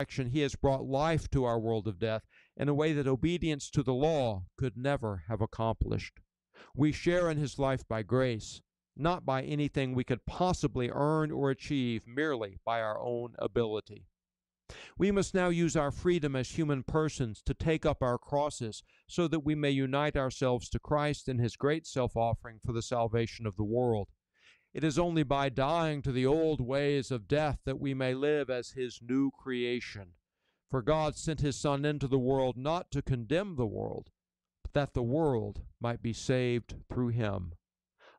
resurrection, he has brought life to our world of death in a way that obedience to the law could never have accomplished. We share in his life by grace, not by anything we could possibly earn or achieve merely by our own ability. We must now use our freedom as human persons to take up our crosses so that we may unite ourselves to Christ in his great self offering for the salvation of the world. It is only by dying to the old ways of death that we may live as his new creation. For God sent his Son into the world not to condemn the world, but that the world might be saved through him.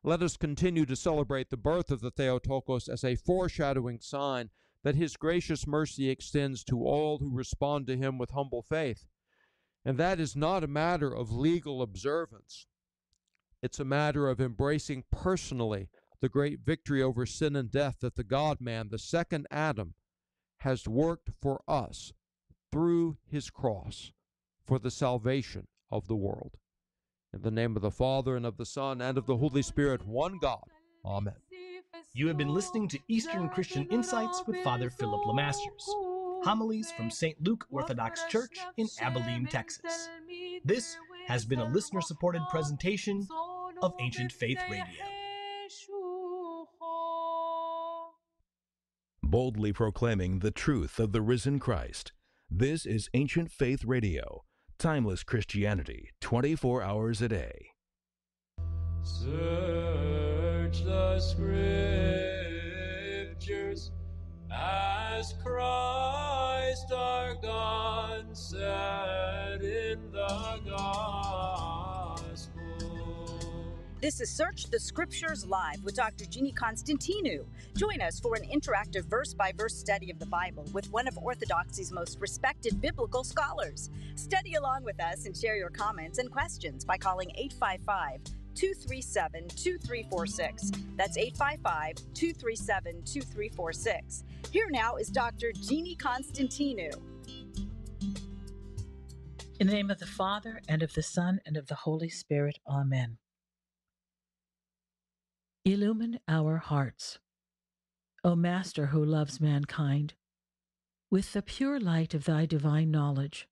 Let us continue to celebrate the birth of the Theotokos as a foreshadowing sign that his gracious mercy extends to all who respond to him with humble faith. And that is not a matter of legal observance, it's a matter of embracing personally the great victory over sin and death that the God man, the second Adam, has worked for us through his cross for the salvation of the world. In the name of the Father, and of the Son, and of the Holy Spirit, one God. Amen. You have been listening to Eastern Christian Insights with Father Philip LeMasters, homilies from St. Luke Orthodox Church in Abilene, Texas. This has been a listener supported presentation of Ancient Faith Radio. Boldly proclaiming the truth of the risen Christ. This is Ancient Faith Radio, timeless Christianity 24 hours a day. Search the scriptures as Christ our God said This is Search the Scriptures Live with Dr. Jeannie Constantinou. Join us for an interactive verse by verse study of the Bible with one of Orthodoxy's most respected biblical scholars. Study along with us and share your comments and questions by calling 855 237 2346. That's 855 237 2346. Here now is Dr. Jeannie Constantinou. In the name of the Father, and of the Son, and of the Holy Spirit, Amen. Illumine our hearts, O Master who loves mankind, with the pure light of thy divine knowledge,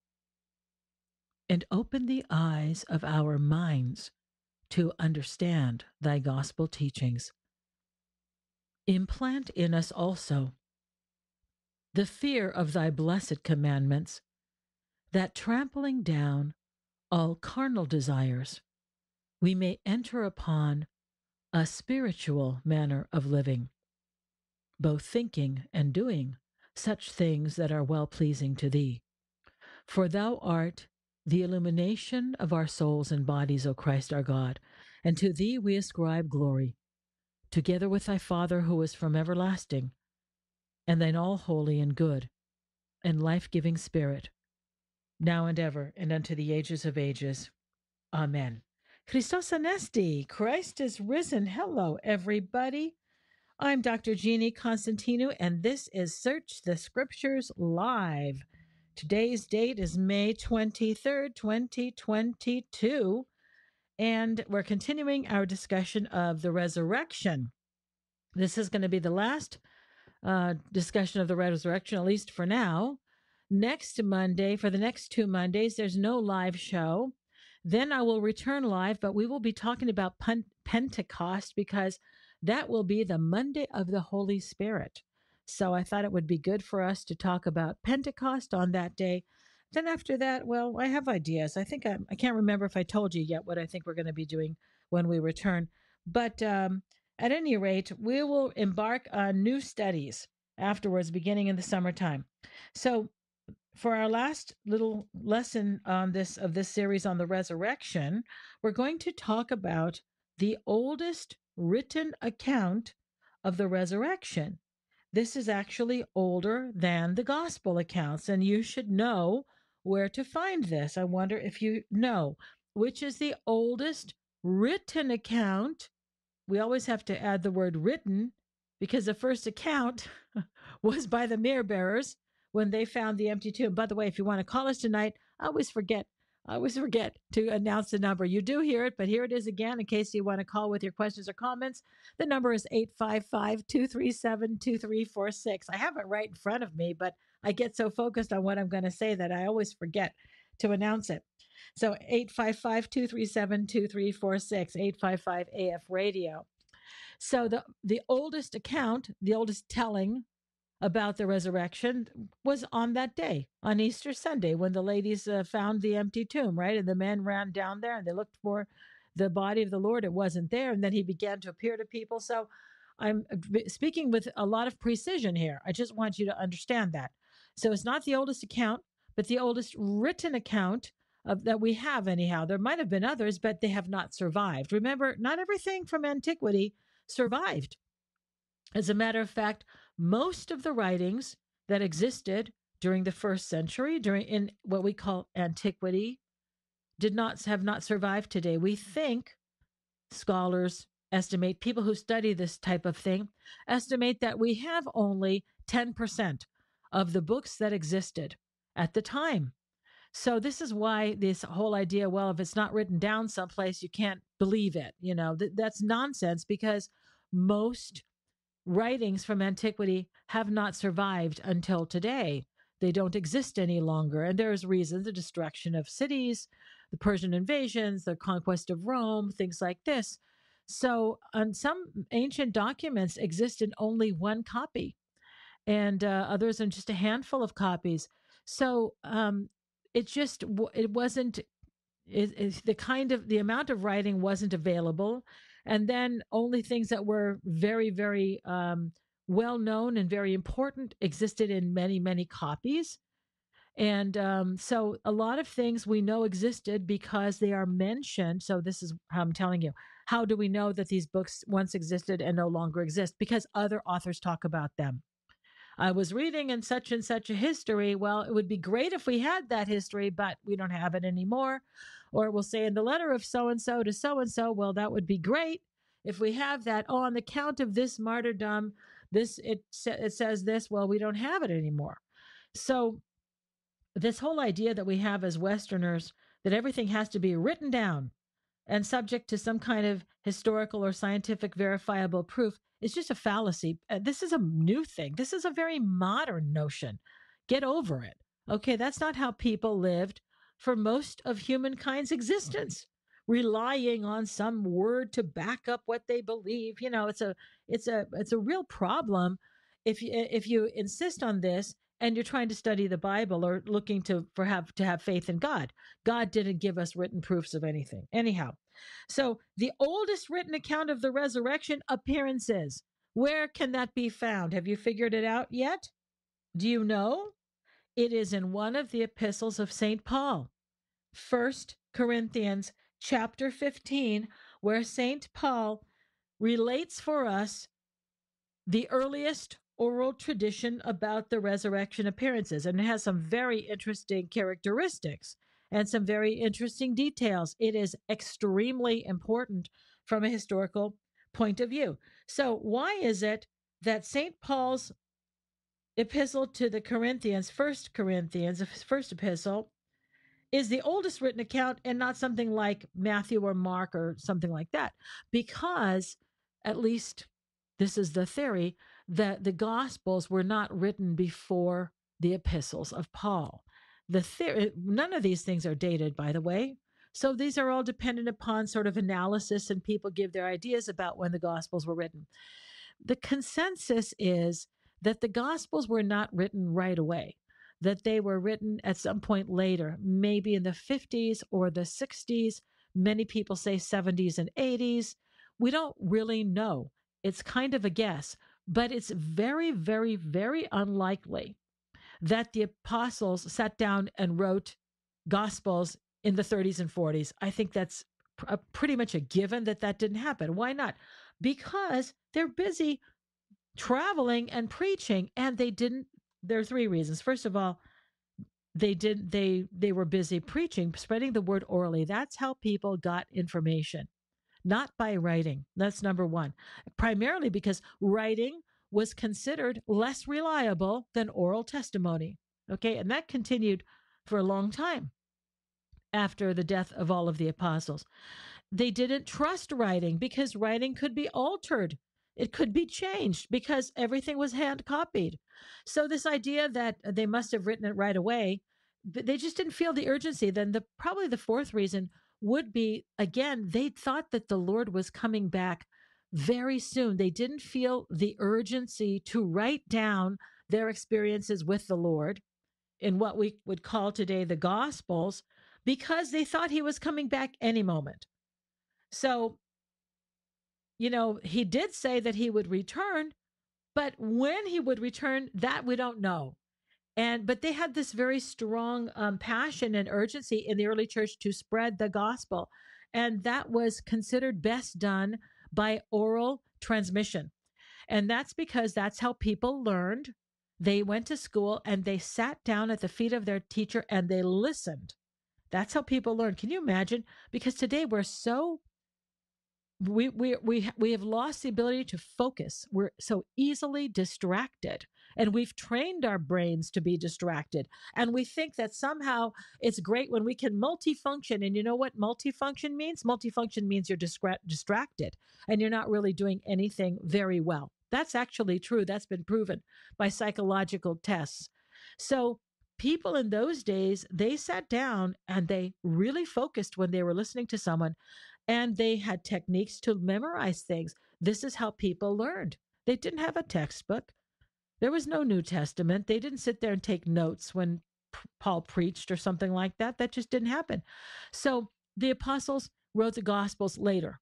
and open the eyes of our minds to understand thy gospel teachings. Implant in us also the fear of thy blessed commandments, that trampling down all carnal desires, we may enter upon a spiritual manner of living, both thinking and doing such things that are well pleasing to thee. For thou art the illumination of our souls and bodies, O Christ our God, and to thee we ascribe glory, together with thy Father who is from everlasting, and thine all holy and good, and life giving Spirit, now and ever, and unto the ages of ages. Amen. Christos Anesti, Christ is risen. Hello, everybody. I'm Dr. Jeannie Constantinou, and this is Search the Scriptures Live. Today's date is May 23rd, 2022, and we're continuing our discussion of the resurrection. This is going to be the last uh, discussion of the resurrection, at least for now. Next Monday, for the next two Mondays, there's no live show. Then I will return live, but we will be talking about Pentecost because that will be the Monday of the Holy Spirit. So I thought it would be good for us to talk about Pentecost on that day. Then after that, well, I have ideas. I think I, I can't remember if I told you yet what I think we're going to be doing when we return. But um, at any rate, we will embark on new studies afterwards, beginning in the summertime. So for our last little lesson on this of this series on the resurrection, we're going to talk about the oldest written account of the resurrection. This is actually older than the gospel accounts, and you should know where to find this. I wonder if you know which is the oldest written account. We always have to add the word written because the first account was by the myrrh bearers when they found the empty tomb. By the way, if you want to call us tonight, I always forget I always forget to announce the number. You do hear it, but here it is again in case you want to call with your questions or comments. The number is 855 237 2346. I have it right in front of me, but I get so focused on what I'm going to say that I always forget to announce it. So 855 237 2346, 855 AF radio. So the, the oldest account, the oldest telling about the resurrection was on that day, on Easter Sunday, when the ladies uh, found the empty tomb, right? And the men ran down there and they looked for the body of the Lord. It wasn't there. And then he began to appear to people. So I'm uh, speaking with a lot of precision here. I just want you to understand that. So it's not the oldest account, but the oldest written account of, that we have, anyhow. There might have been others, but they have not survived. Remember, not everything from antiquity survived. As a matter of fact, most of the writings that existed during the first century, during in what we call antiquity, did not have not survived today. We think scholars estimate people who study this type of thing estimate that we have only 10% of the books that existed at the time. So this is why this whole idea, well, if it's not written down someplace, you can't believe it. You know, th- that's nonsense because most writings from antiquity have not survived until today. They don't exist any longer. And there's reasons the destruction of cities, the Persian invasions, the conquest of Rome, things like this. So, on some ancient documents exist in only one copy, and uh, others in just a handful of copies. So, um, it just it wasn't it, it, the kind of the amount of writing wasn't available and then only things that were very very um, well known and very important existed in many many copies and um, so a lot of things we know existed because they are mentioned so this is how i'm telling you how do we know that these books once existed and no longer exist because other authors talk about them I was reading in such and such a history. Well, it would be great if we had that history, but we don't have it anymore. Or we'll say in the letter of so and so to so and so, well, that would be great if we have that. Oh, on the count of this martyrdom, this it it says this. Well, we don't have it anymore. So this whole idea that we have as Westerners that everything has to be written down and subject to some kind of historical or scientific verifiable proof is just a fallacy. Uh, this is a new thing. This is a very modern notion. Get over it. Okay, that's not how people lived for most of humankind's existence, relying on some word to back up what they believe. You know, it's a it's a it's a real problem if you eh, if you insist on this and you're trying to study the Bible or looking to for have to have faith in God. God didn't give us written proofs of anything. Anyhow, so the oldest written account of the resurrection appearances. Where can that be found? Have you figured it out yet? Do you know? It is in one of the epistles of St. Paul. First Corinthians chapter 15, where St. Paul relates for us the earliest oral tradition about the resurrection appearances, and it has some very interesting characteristics and some very interesting details. It is extremely important from a historical point of view. So, why is it that St. Paul's epistle to the Corinthians, First Corinthians, first epistle, is the oldest written account and not something like Matthew or Mark or something like that? Because, at least this is the theory, that the Gospels were not written before the epistles of Paul. The theory, none of these things are dated, by the way. So these are all dependent upon sort of analysis, and people give their ideas about when the Gospels were written. The consensus is that the Gospels were not written right away, that they were written at some point later, maybe in the 50s or the 60s. Many people say 70s and 80s. We don't really know. It's kind of a guess. But it's very, very, very unlikely that the apostles sat down and wrote gospels in the 30s and 40s. I think that's pr- uh, pretty much a given that that didn't happen. Why not? Because they're busy traveling and preaching and they didn't there are three reasons. First of all, they did they they were busy preaching, spreading the word orally. That's how people got information not by writing. That's number one. Primarily because writing was considered less reliable than oral testimony. Okay, and that continued for a long time after the death of all of the apostles. They didn't trust writing because writing could be altered. It could be changed because everything was hand copied. So this idea that uh, they must have written it right away, they just didn't feel the urgency. Then the probably the fourth reason would be again, they thought that the Lord was coming back very soon. They didn't feel the urgency to write down their experiences with the Lord in what we would call today the Gospels because they thought he was coming back any moment. So, you know, he did say that he would return, but when he would return, that we don't know. And but they had this very strong um, passion and urgency in the early church to spread the gospel, and that was considered best done by oral transmission. And that's because that's how people learned. They went to school and they sat down at the feet of their teacher and they listened. That's how people learn. Can you imagine? Because today we're so we we we we have lost the ability to focus. We're so easily distracted. And we've trained our brains to be distracted. And we think that somehow it's great when we can multifunction. And you know what multifunction means? Multifunction means you're distra- distracted and you're not really doing anything very well. That's actually true. That's been proven by psychological tests. So, people in those days, they sat down and they really focused when they were listening to someone and they had techniques to memorize things. This is how people learned. They didn't have a textbook. There was no New Testament. They didn't sit there and take notes when Paul preached or something like that. That just didn't happen. So the apostles wrote the Gospels later.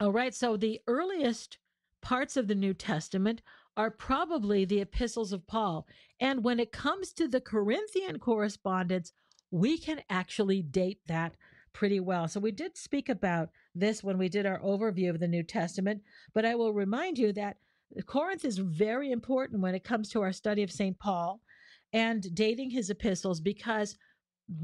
All right. So the earliest parts of the New Testament are probably the epistles of Paul. And when it comes to the Corinthian correspondence, we can actually date that pretty well. So we did speak about this when we did our overview of the New Testament, but I will remind you that uh, Corinth is very important when it comes to our study of St. Paul and dating his epistles because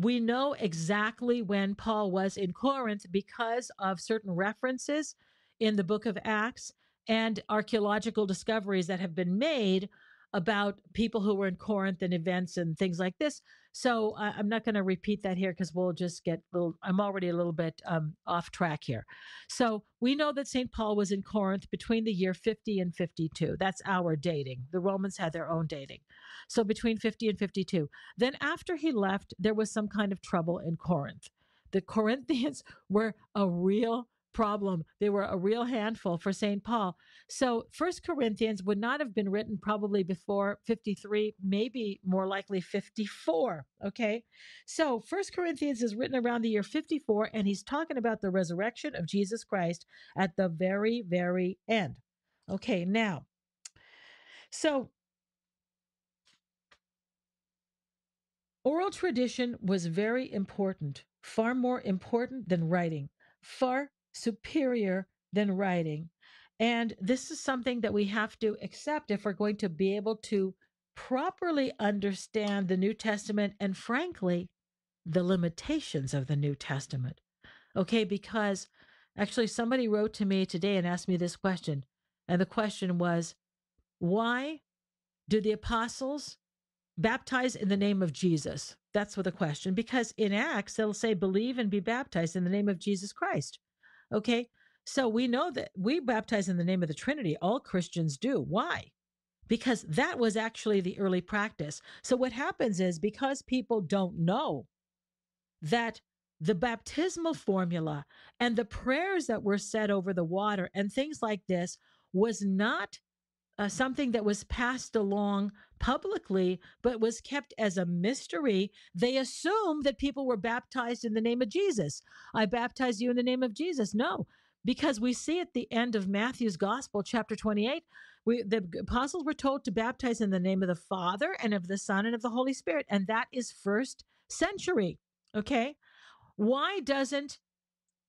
we know exactly when Paul was in Corinth because of certain references in the book of Acts and archaeological discoveries that have been made about people who were in Corinth and events and things like this. So I, am not going to repeat that here because we'll just get little. I'm already a little bit um, off track here. So we know that St. Paul was in Corinth between the year 50 and 52. That's our dating. The Romans had their own dating. So between 50 and 52. Then after he left, there was some kind of trouble in Corinth. The Corinthians were a real problem. They were a real handful for St. Paul. So First Corinthians would not have been written probably before 53, maybe more likely 54. Okay. So First Corinthians is written around the year 54, and he's talking about the resurrection of Jesus Christ at the very, very end. Okay, now, so oral tradition was very important, far more important than writing, far superior than writing. And this is something that we have to accept if we're going to be able to properly understand the New Testament and, frankly, the limitations of the New Testament. Okay, because actually somebody wrote to me today and asked me this question. And the question was, why do the apostles baptize in the name of Jesus? That's what the question. Because in Acts, they'll say, believe and be baptized in the name of Jesus Christ. Okay. So we know that we baptize in the name of the Trinity. All Christians do. Why? Because that was actually the early practice. So what happens is because people don't know that the baptismal formula and the prayers that were said over the water and things like this was not uh, something that was passed along publicly, but was kept as a mystery. They assumed that people were baptized in the name of Jesus. I baptize you in the name of Jesus. No, because we see at the end of Matthew's Gospel, chapter 28, we, the apostles were told to baptize in the name of the Father and of the Son and of the Holy Spirit. And that is first century. Okay. Why doesn't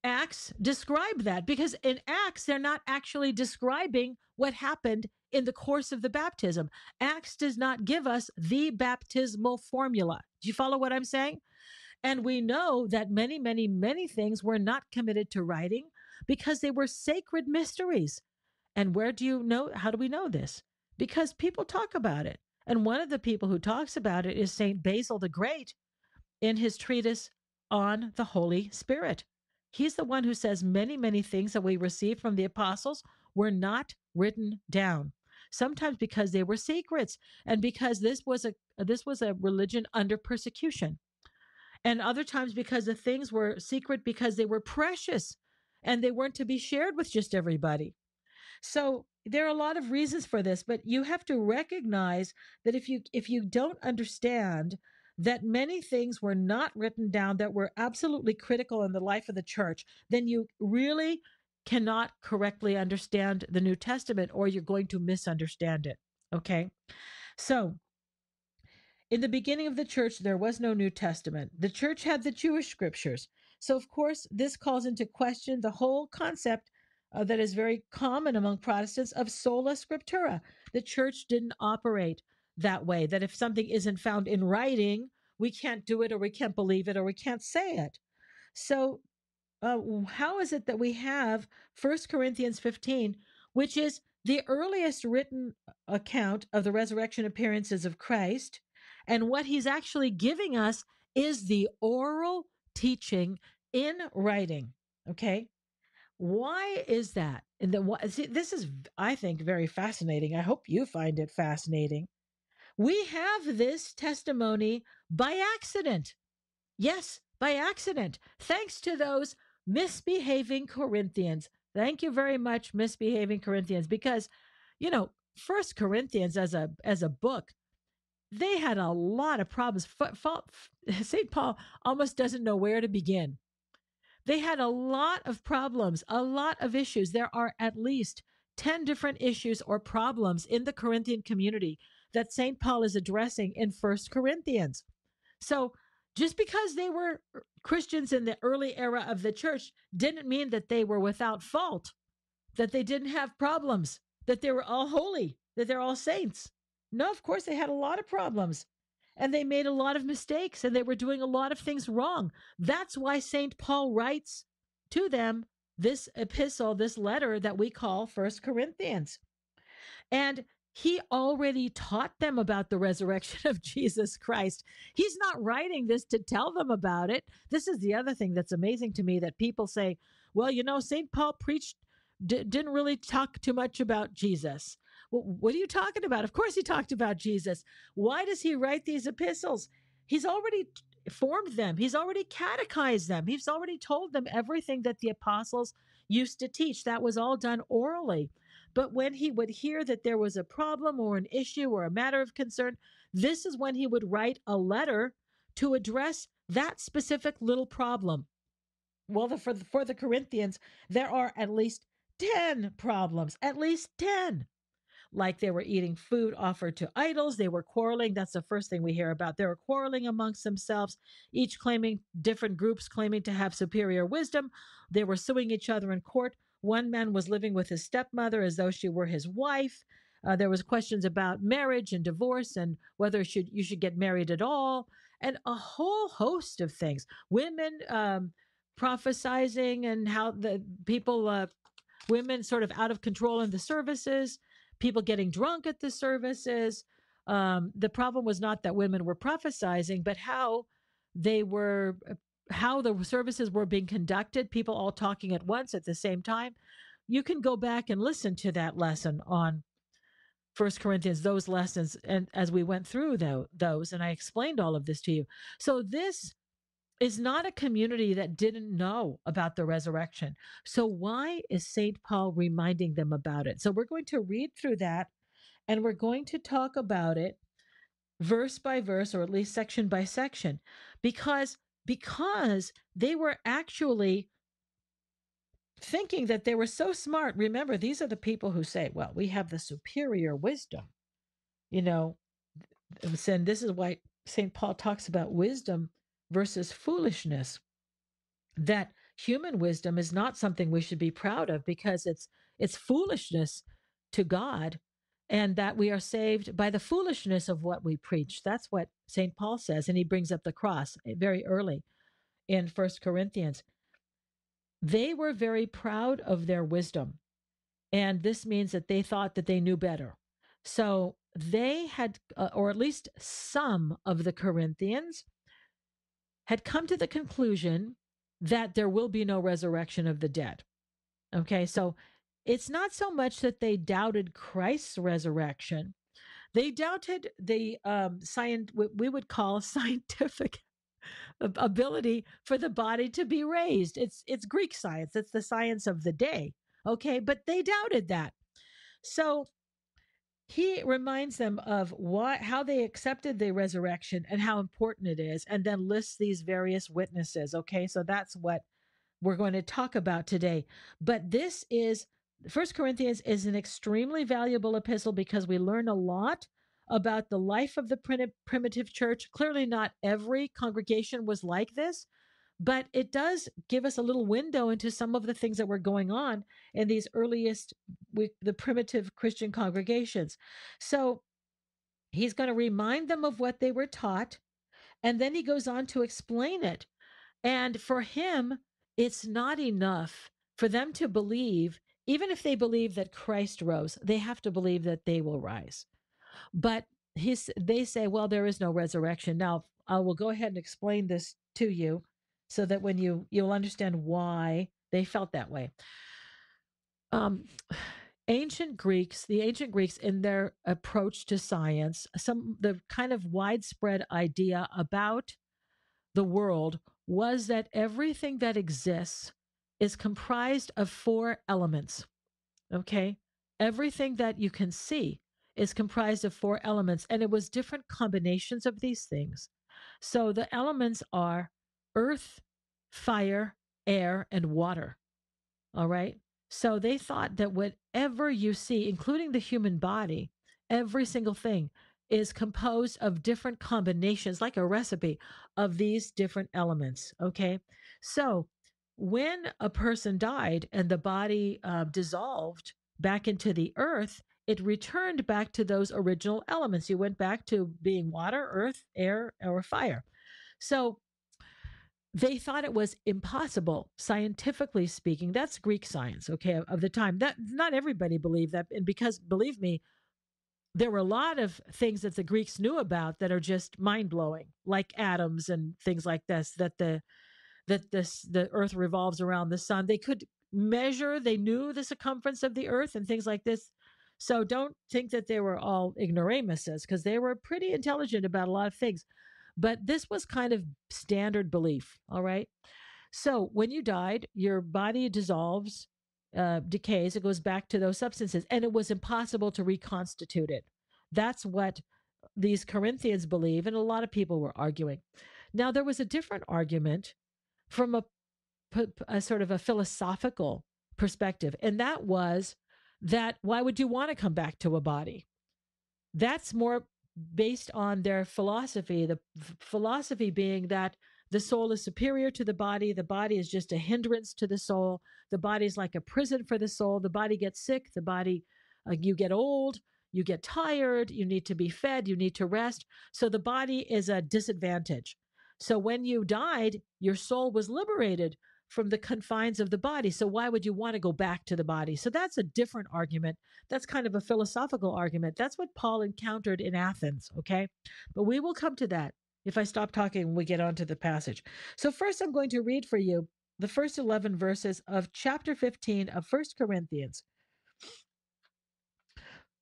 Acts describe that? Because in Acts, they're not actually describing what happened in the course of the baptism. Acts does not give us the baptismal formula. Do you follow what I'm saying? And we know that many, many, many things were not committed to writing because they were sacred mysteries. And where do you know? How do we know this? Because people talk about it. And one of the people who talks about it is St. Basil the Great in his treatise on the Holy Spirit. He's the one who says many, many things that we receive from the apostles were not written down. Sometimes because they were secrets and because this was a this was a religion under persecution. And other times because the things were secret because they were precious and they weren't to be shared with just everybody. So there are a lot of reasons for this, but you have to recognize that if you if you don't understand that many things were not written down that were absolutely critical in the life of the church, then you really cannot correctly understand the New Testament or you're going to misunderstand it. Okay? So, in the beginning of the church, there was no New Testament. The church had the Jewish scriptures. So, of course, this calls into question the whole concept uh, that is very common among Protestants of sola scriptura. The church didn't operate that way, that if something isn't found in writing, we can't do it or we can't believe it or we can't say it. So, uh, how is it that we have First Corinthians 15, which is the earliest written account of the resurrection appearances of Christ? And what he's actually giving us is the oral teaching in writing. Okay. Why is that? And the, see, this is, I think, very fascinating. I hope you find it fascinating. We have this testimony by accident. Yes, by accident, thanks to those misbehaving Corinthians. Thank you very much, misbehaving Corinthians, because, you know, First Corinthians as a as a book, they had a lot of problems. St. Paul almost doesn't know where to begin. They had a lot of problems, a lot of issues. There are at least 10 different issues or problems in the Corinthian community that St. Paul is addressing in First Corinthians. So, just because they were uh, Christians in the early era of the church didn't mean that they were without fault, that they didn't have problems, that they were all holy, that they're all saints. No, of course, they had a lot of problems and they made a lot of mistakes and they were doing a lot of things wrong. That's why St. Paul writes to them this epistle, this letter that we call First Corinthians. And he already taught them about the resurrection of Jesus Christ. He's not writing this to tell them about it. This is the other thing that's amazing to me that people say, well, you know, St. Paul preached, d- didn't really talk too much about Jesus. Well, what are you talking about? Of course, he talked about Jesus. Why does he write these epistles? He's already formed them, he's already catechized them, he's already told them everything that the apostles used to teach. That was all done orally. But when he would hear that there was a problem or an issue or a matter of concern, this is when he would write a letter to address that specific little problem. Well, the, for, the, for the Corinthians, there are at least 10 problems, at least 10 like they were eating food offered to idols. They were quarreling. That's the first thing we hear about. They were quarreling amongst themselves, each claiming different groups claiming to have superior wisdom. They were suing each other in court. One man was living with his stepmother as though she were his wife. Uh, there was questions about marriage and divorce and whether should you should get married at all, and a whole host of things. Women um, prophesizing and how the people, uh, women sort of out of control in the services, people getting drunk at the services. Um, the problem was not that women were prophesizing, but how they were uh, how the services were being conducted, people all talking at once at the same time. You can go back and listen to that lesson on First Corinthians, those lessons, and as we went through those, and I explained all of this to you. So this is not a community that didn't know about the resurrection. So why is St. Paul reminding them about it? So we're going to read through that and we're going to talk about it verse by verse or at least section by section because because they were actually thinking that they were so smart. Remember, these are the people who say, well, we have the superior wisdom. You know, and this is why St. Paul talks about wisdom versus foolishness. That human wisdom is not something we should be proud of because it's it's foolishness to God and that we are saved by the foolishness of what we preach. That's what St. Paul says. And he brings up the cross eh, very early in First Corinthians. They were very proud of their wisdom. And this means that they thought that they knew better. So they had, uh, or at least some of the Corinthians, had come to the conclusion that there will be no resurrection of the dead. Okay, so it's not so much that they doubted Christ's resurrection. They doubted the um, science, what we would call scientific ability for the body to be raised. It's it's Greek science. It's the science of the day. Okay, but they doubted that. So he reminds them of what how they accepted the resurrection and how important it is and then lists these various witnesses okay so that's what we're going to talk about today but this is first corinthians is an extremely valuable epistle because we learn a lot about the life of the primitive church. Clearly not every congregation was like this but it does give us a little window into some of the things that were going on in these earliest the primitive christian congregations. So he's going to remind them of what they were taught and then he goes on to explain it. And for him it's not enough for them to believe even if they believe that christ rose they have to believe that they will rise but he's they say well there is no resurrection now i will go ahead and explain this to you so that when you you'll understand why they felt that way. Um, ancient Greeks, the ancient Greeks, in their approach to science, some the kind of widespread idea about the world was that everything that exists is comprised of four elements. Okay, everything that you can see is comprised of four elements, and it was different combinations of these things. So the elements are earth, fire, air, and water. All right. So they thought that whatever you see, including the human body, every single thing is composed of different combinations, like a recipe of these different elements. Okay. So when a person died and the body uh, dissolved back into the earth, it returned back to those original elements. You went back to being water, earth, air, or fire. So they thought it was impossible scientifically speaking that's greek science okay of the time that not everybody believed that and because believe me there were a lot of things that the greeks knew about that are just mind-blowing like atoms and things like this that the that this the earth revolves around the sun they could measure they knew the circumference of the earth and things like this so don't think that they were all ignoramuses because they were pretty intelligent about a lot of things but this was kind of standard belief. All right. So when you died, your body dissolves, uh, decays, it goes back to those substances, and it was impossible to reconstitute it. That's what these Corinthians believe, and a lot of people were arguing. Now, there was a different argument from a, a sort of a philosophical perspective, and that was that why would you want to come back to a body? That's more based on their philosophy, the philosophy being that the soul is superior to the body, the body is just a hindrance to the soul, the body is like a prison for the soul, the body gets sick, the body, uh, you get old, you get tired, you need to be fed, you need to rest. So the body is a disadvantage. So when you died, your soul was liberated from the confines of the body. So why would you want to go back to the body? So that's a different argument. That's kind of a philosophical argument. That's what Paul encountered in Athens, okay? But we will come to that if I stop talking we get onto the passage. So first I'm going to read for you the first 11 verses of chapter 15 of First Corinthians.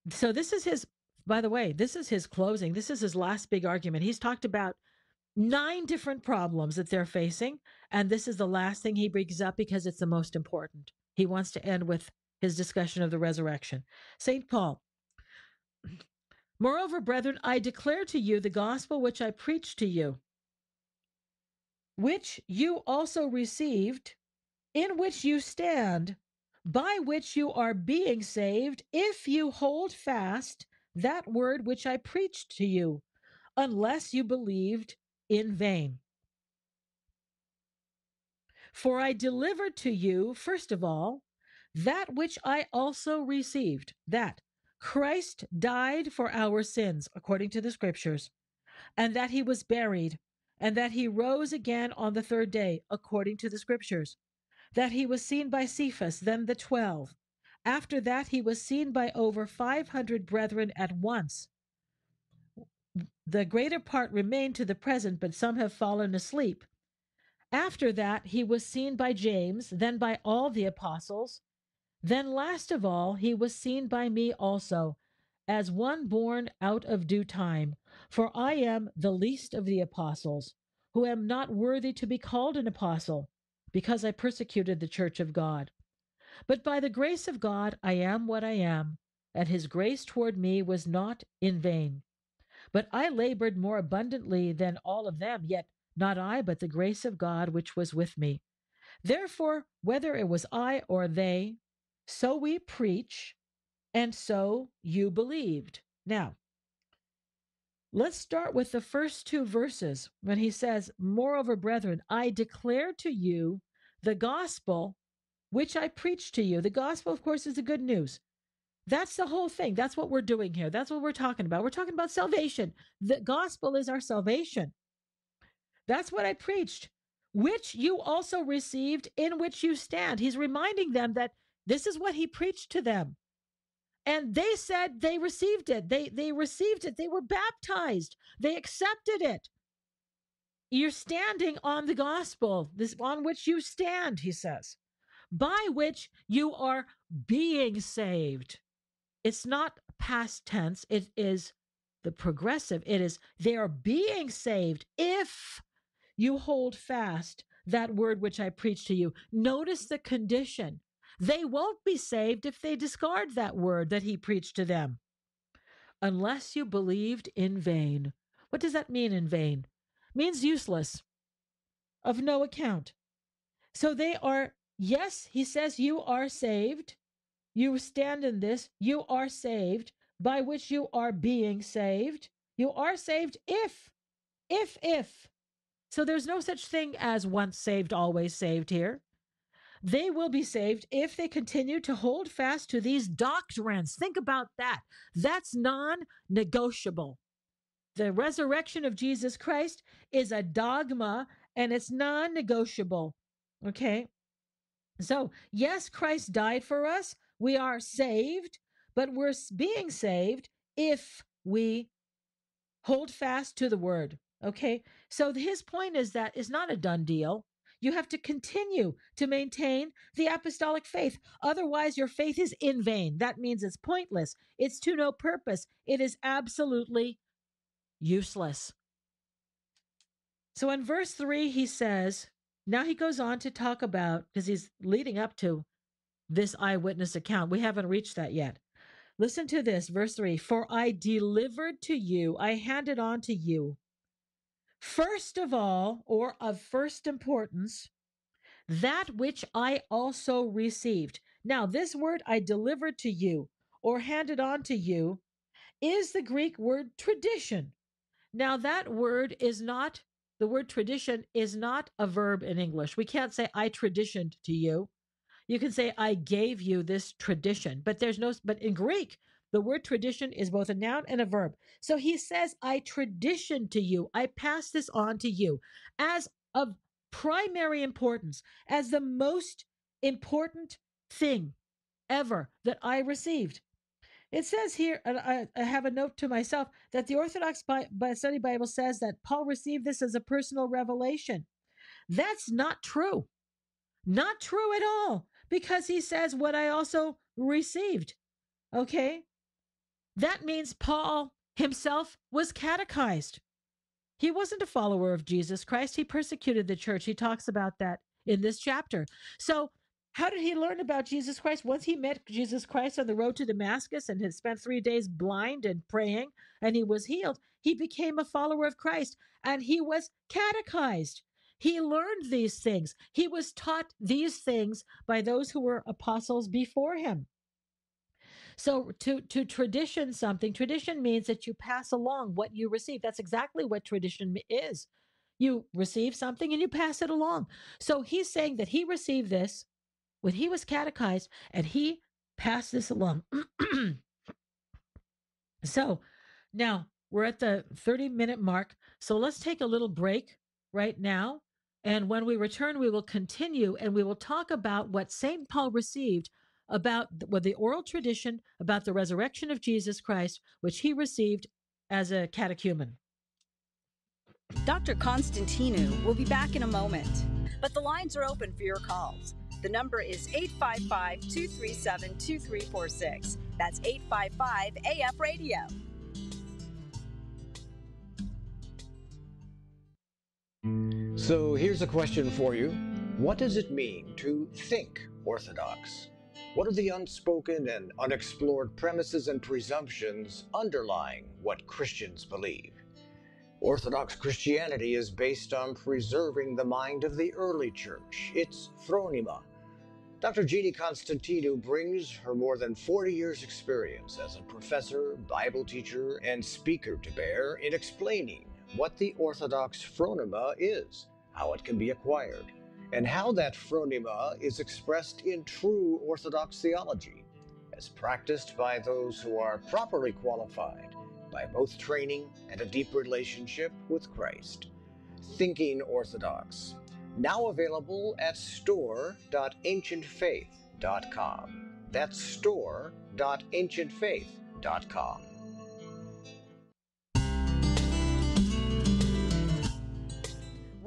So this is his by the way, this is his closing. This is his last big argument. He's talked about nine different problems that they're facing. And this is the last thing he brings up because it's the most important. He wants to end with his discussion of the resurrection. St. Paul. Moreover, brethren, I declare to you the gospel which I preached to you, which you also received, in which you stand, by which you are being saved, if you hold fast that word which I preached to you, unless you believed in vain. For I delivered to you, first of all, that which I also received, that Christ died for our sins, according to the Scriptures, and that he was buried, and that he rose again on the third day, according to the Scriptures, that he was seen by Cephas, then the twelve. After that, he was seen by over 500 brethren at once the greater part remain to the present, but some have fallen asleep. After that, he was seen by James, then by all the apostles. Then, last of all, he was seen by me also, as one born out of due time. For I am the least of the apostles, who am not worthy to be called an apostle, because I persecuted the church of God. But by the grace of God I am what I am, and his grace toward me was not in vain. But I labored more abundantly than all of them, yet not I, but the grace of God which was with me. Therefore, whether it was I or they, so we preach, and so you believed. Now, let's start with the first two verses when he says, Moreover, brethren, I declare to you the gospel which I preached to you. The gospel, of course, is the good news. That's the whole thing. That's what we're doing here. That's what we're talking about. We're talking about salvation. The gospel is our salvation. That's what I preached, which you also received, in which you stand. He's reminding them that this is what he preached to them. And they said they received it. They they received it. They were baptized. They accepted it. You're standing on the gospel, this on which you stand, he says, by which you are being saved. It's not past tense, it is the progressive. It is they are being saved if you hold fast that word which I preach to you. Notice the condition. They won't be saved if they discard that word that he preached to them. Unless you believed in vain. What does that mean in vain? means useless, of no account. So they are, yes, he says, you are saved. You stand in this, you are saved, by which you are being saved. You are saved if, if, if. So there's no such thing as once saved, always saved here. They will be saved if they continue to hold fast to these doctrines. Think about that. That's non negotiable. The resurrection of Jesus Christ is a dogma and it's non negotiable. Okay. So, yes, Christ died for us. We are saved, but we're being saved if we hold fast to the word. Okay. So, his point is that it's not a done deal. You have to continue to maintain the apostolic faith. Otherwise, your faith is in vain. That means it's pointless. It's to no purpose. It is absolutely useless. So in verse 3, he says, now he goes on to talk about, because he's leading up to this eyewitness account. We haven't reached that yet. Listen to this, verse 3 For I delivered to you, I handed on to you, first of all, or of first importance, that which I also received. Now, this word I delivered to you, or handed on to you, is the Greek word tradition. Now, that word is not, the word tradition is not a verb in English. We can't say, I traditioned to you. You can say, I gave you this tradition, but there's no, but in Greek, the word tradition is both a noun and a verb. So he says, I tradition to you, I pass this on to you as of primary importance, as the most important thing ever that I received. It says here, and I, I have a note to myself, that the Orthodox Bi- Study Bible says that Paul received this as a personal revelation. That's not true. Not true at all, because he says what I also received. Okay? That means Paul himself was catechized. He wasn't a follower of Jesus Christ. He persecuted the church. He talks about that in this chapter. So how did he learn about Jesus Christ? Once he met Jesus Christ on the road to Damascus and had spent three days blind and praying, and he was healed, he became a follower of Christ and he was catechized. He learned these things. He was taught these things by those who were apostles before him. So to to tradition something, tradition means that you pass along what you receive. That's exactly what tradition is. You receive something and you pass it along. So he's saying that he received this when he was catechized and he passed this along. so now we're at the 30 minute mark. So let's take a little break right now. And when we return, we will continue and we will talk about what St. Paul received about what the oral tradition about the resurrection of Jesus Christ, which he received as a catechumen. Dr. Constantinou will be back in a moment, but the lines are open for your calls. The number is 855 237 2346. That's 855 AF Radio. So here's a question for you What does it mean to think Orthodox? What are the unspoken and unexplored premises and presumptions underlying what Christians believe? Orthodox Christianity is based on preserving the mind of the early church, its phronema. Dr. Jeannie Constantinou brings her more than 40 years' experience as a professor, Bible teacher, and speaker to bear in explaining what the Orthodox phronema is, how it can be acquired, and how that phronema is expressed in true Orthodox theology, as practiced by those who are properly qualified by both training and a deep relationship with Christ. Thinking Orthodox, now available at store.ancientfaith.com. That's store.ancientfaith.com.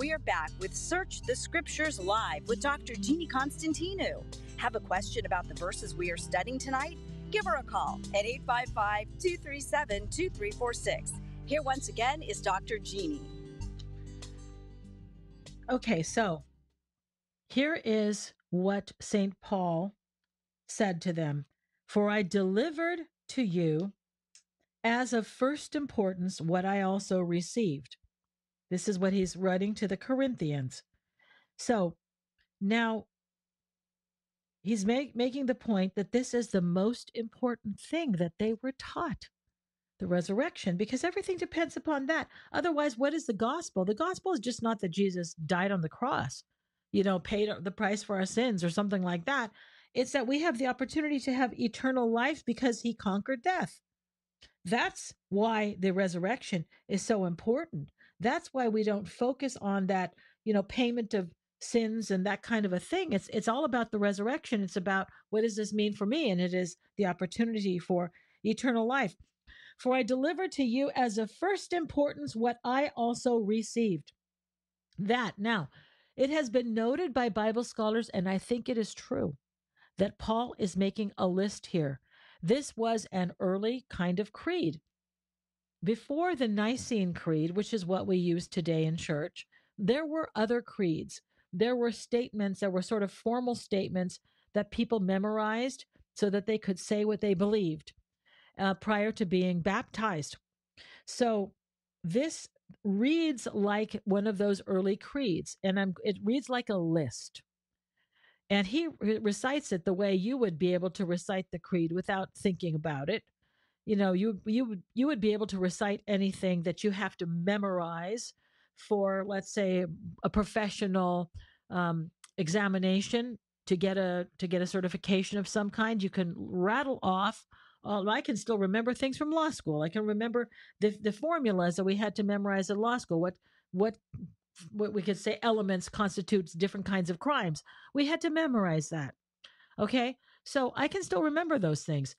We are back with Search the Scriptures Live with Dr. Jeannie Constantinou. Have a question about the verses we are studying tonight? Give her a call at 855 237 2346. Here once again is Dr. Jeannie. Okay, so here is what St. Paul said to them For I delivered to you as of first importance what I also received. This is what he's writing to the Corinthians. So now he's make, making the point that this is the most important thing that they were taught the resurrection, because everything depends upon that. Otherwise, what is the gospel? The gospel is just not that Jesus died on the cross, you know, paid the price for our sins or something like that. It's that we have the opportunity to have eternal life because he conquered death. That's why the resurrection is so important. That's why we don't focus on that, you know, payment of sins and that kind of a thing. It's it's all about the resurrection. It's about what does this mean for me? And it is the opportunity for eternal life. For I delivered to you as of first importance what I also received. That now, it has been noted by Bible scholars, and I think it is true, that Paul is making a list here. This was an early kind of creed. Before the Nicene Creed, which is what we use today in church, there were other creeds. There were statements that were sort of formal statements that people memorized so that they could say what they believed uh, prior to being baptized. So this reads like one of those early creeds, and I'm, it reads like a list. And he re- recites it the way you would be able to recite the creed without thinking about it. You know, you you would you would be able to recite anything that you have to memorize for, let's say, a professional um, examination to get a to get a certification of some kind. You can rattle off uh, I can still remember things from law school. I can remember the the formulas that we had to memorize in law school. What what what we could say elements constitutes different kinds of crimes. We had to memorize that. Okay, so I can still remember those things.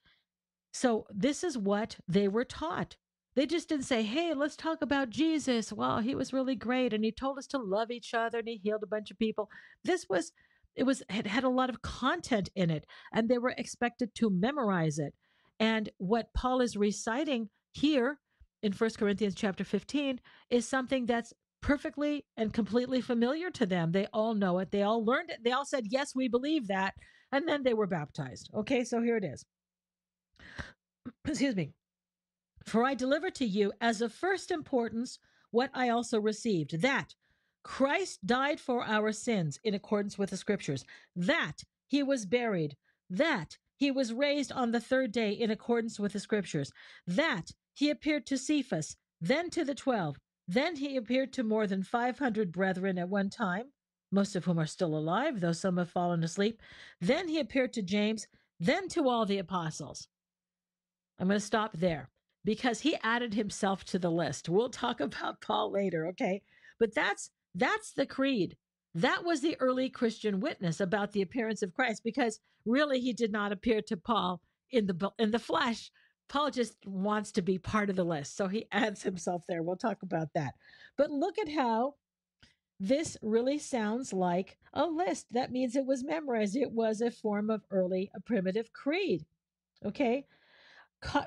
So this is what they were taught. They just didn't say, "Hey, let's talk about Jesus." Well, he was really great, and he told us to love each other, and he healed a bunch of people. This was it was it had a lot of content in it, and they were expected to memorize it. And what Paul is reciting here in 1 Corinthians chapter 15 is something that's perfectly and completely familiar to them. They all know it. They all learned it. They all said, Yes, we believe that. And then they were baptized. Okay, so here it is. Excuse me. For I delivered to you as of first importance what I also received that Christ died for our sins in accordance with the scriptures, that he was buried, that he was raised on the third day in accordance with the scriptures. That he appeared to Cephas, then to the twelve. Then he appeared to more than 500 brethren at one time, most of whom are still alive, though some have fallen asleep. Then he appeared to James, then to all the apostles. I'm going to stop there because he added himself to the list. We'll talk about Paul later, okay? But that's that's the creed. That was the early Christian witness about the appearance of Christ because really he did not appear to Paul in the in the flesh. Paul just wants to be part of the list, so he adds himself there. We'll talk about that. But look at how this really sounds like a list. That means it was memorized. It was a form of early a primitive creed. Okay.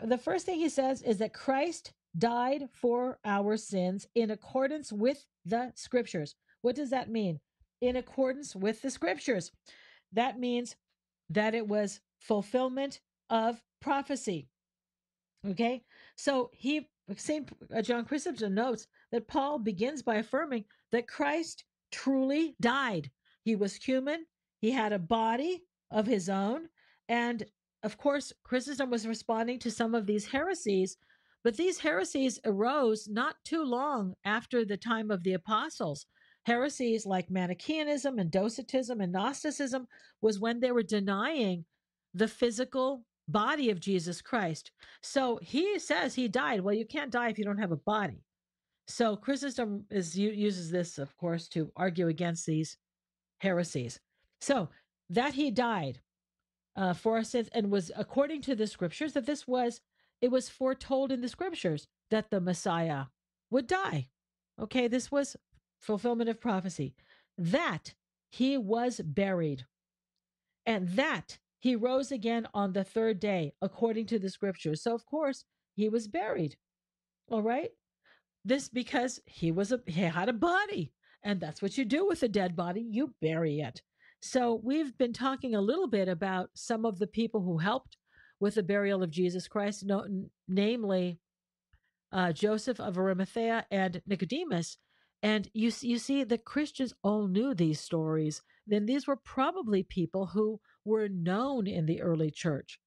The first thing he says is that Christ died for our sins in accordance with the scriptures. What does that mean? In accordance with the scriptures. That means that it was fulfillment of prophecy. Okay. So he, St. Uh, John Chrysostom notes that Paul begins by affirming that Christ truly died. He was human, he had a body of his own. And of course, Chrysostom was responding to some of these heresies, but these heresies arose not too long after the time of the apostles. Heresies like Manichaeanism and Docetism and Gnosticism was when they were denying the physical body of Jesus Christ. So he says he died. Well, you can't die if you don't have a body. So Chrysostom is uses this, of course, to argue against these heresies. So that he died uh, for us and was according to the scriptures that this was it was foretold in the scriptures that the Messiah would die. Okay, this was fulfillment of prophecy. That he was buried, and that he rose again on the third day, according to the scriptures. So, of course, he was buried. All right. This because he was a he had a body, and that's what you do with a dead body. You bury it. So we've been talking a little bit about some of the people who helped with the burial of Jesus Christ, no, namely uh, Joseph of Arimathea and Nicodemus. And you you see the Christians all knew these stories. Then these were probably people who were known in the early church.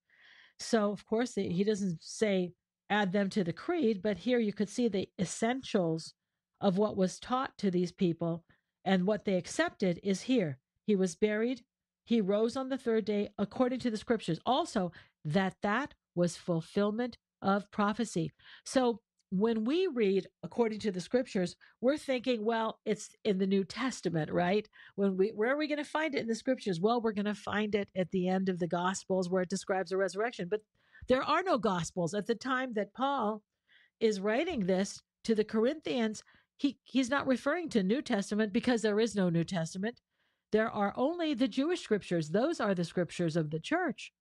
So of course he doesn't say add them to the creed, but here you could see the essentials of what was taught to these people and what they accepted is here. He was buried, he rose on the third day according to the scriptures. Also, that that was fulfillment of prophecy. So when we read according to the scriptures, we're thinking, well, it's in the New Testament, right? When we where are we going to find it in the scriptures? Well, we're going to find it at the end of the gospels where it describes the resurrection. But there are no gospels at the time that Paul is writing this to the Corinthians. He he's not referring to New Testament because there is no New Testament. There are only the Jewish scriptures. Those are the scriptures of the church.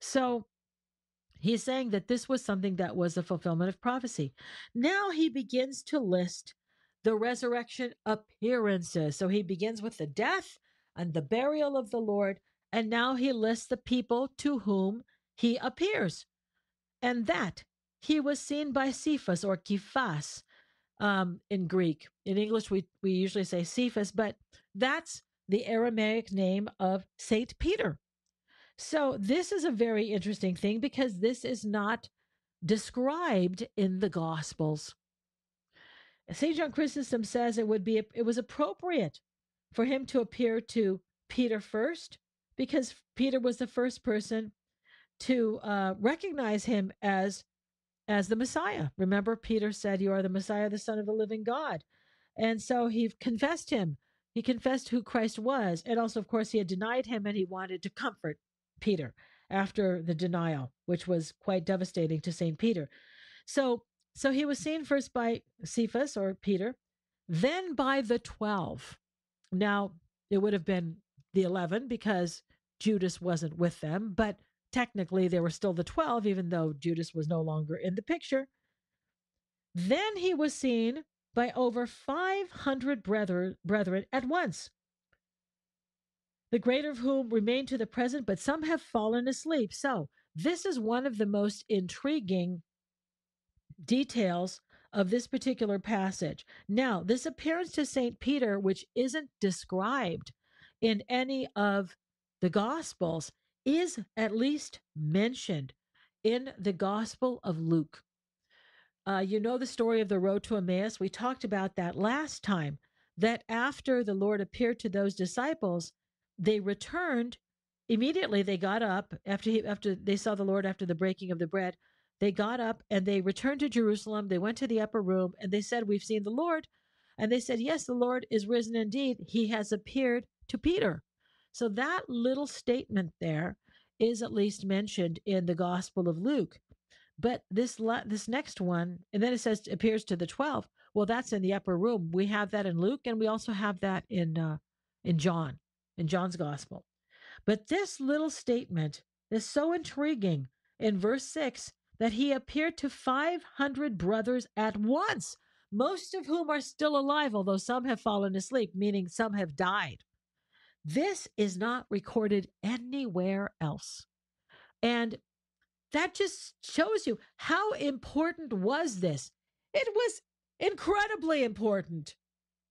So he's saying that this was something that was a fulfillment of prophecy. Now he begins to list the resurrection appearances. So he begins with the death and the burial of the Lord, and now he lists the people to whom he appears. And that he was seen by Cephas or Kephas um, in Greek. In English, we, we usually say Cephas, but that's the Aramaic name of Saint Peter. So, this is a very interesting thing because this is not described in the Gospels. St. John Chrysostom says it would be it was appropriate for him to appear to Peter first because Peter was the first person to uh, recognize him as as the Messiah. Remember, Peter said, "You are the Messiah, the Son of the living God," and so he confessed him he confessed who Christ was. And also, of course, he had denied him and he wanted to comfort Peter after the denial, which was quite devastating to St. Peter. So, so he was seen first by Cephas or Peter, then by the 12. Now, it would have been the 11 because Judas wasn't with them, but technically they were still the 12, even though Judas was no longer in the picture. Then he was seen by over 500 brethren, brethren at once, the greater of whom remain to the present, but some have fallen asleep. So, this is one of the most intriguing details of this particular passage. Now, this appearance to St. Peter, which isn't described in any of the Gospels, is at least mentioned in the Gospel of Luke. Uh, you know the story of the road to Emmaus. We talked about that last time. That after the Lord appeared to those disciples, they returned immediately. They got up after he, after they saw the Lord after the breaking of the bread. They got up and they returned to Jerusalem. They went to the upper room and they said, "We've seen the Lord." And they said, "Yes, the Lord is risen indeed. He has appeared to Peter." So that little statement there is at least mentioned in the Gospel of Luke. But this la- this next one, and then it says appears to the twelve. Well, that's in the upper room. We have that in Luke, and we also have that in uh, in John, in John's gospel. But this little statement is so intriguing in verse six that he appeared to five hundred brothers at once, most of whom are still alive, although some have fallen asleep, meaning some have died. This is not recorded anywhere else. And that just shows you how important was this. It was incredibly important.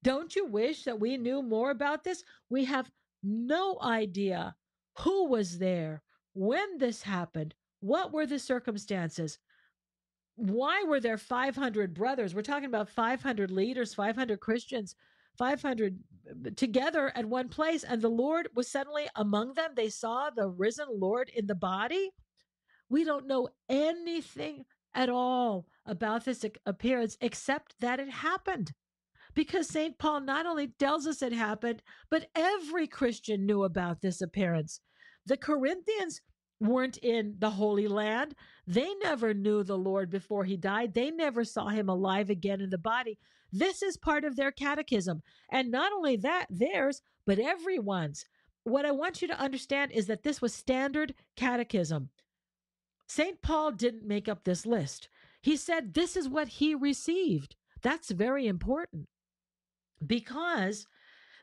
Don't you wish that we knew more about this? We have no idea who was there, when this happened, what were the circumstances, why were there 500 brothers? We're talking about 500 leaders, 500 Christians, 500 uh, together at one place, and the Lord was suddenly among them. They saw the risen Lord in the body. We don't know anything at all about this appearance except that it happened. Because St. Paul not only tells us it happened, but every Christian knew about this appearance. The Corinthians weren't in the Holy Land. They never knew the Lord before he died. They never saw him alive again in the body. This is part of their catechism. And not only that, theirs, but everyone's. What I want you to understand is that this was standard catechism. St. Paul didn't make up this list. He said this is what he received. That's very important because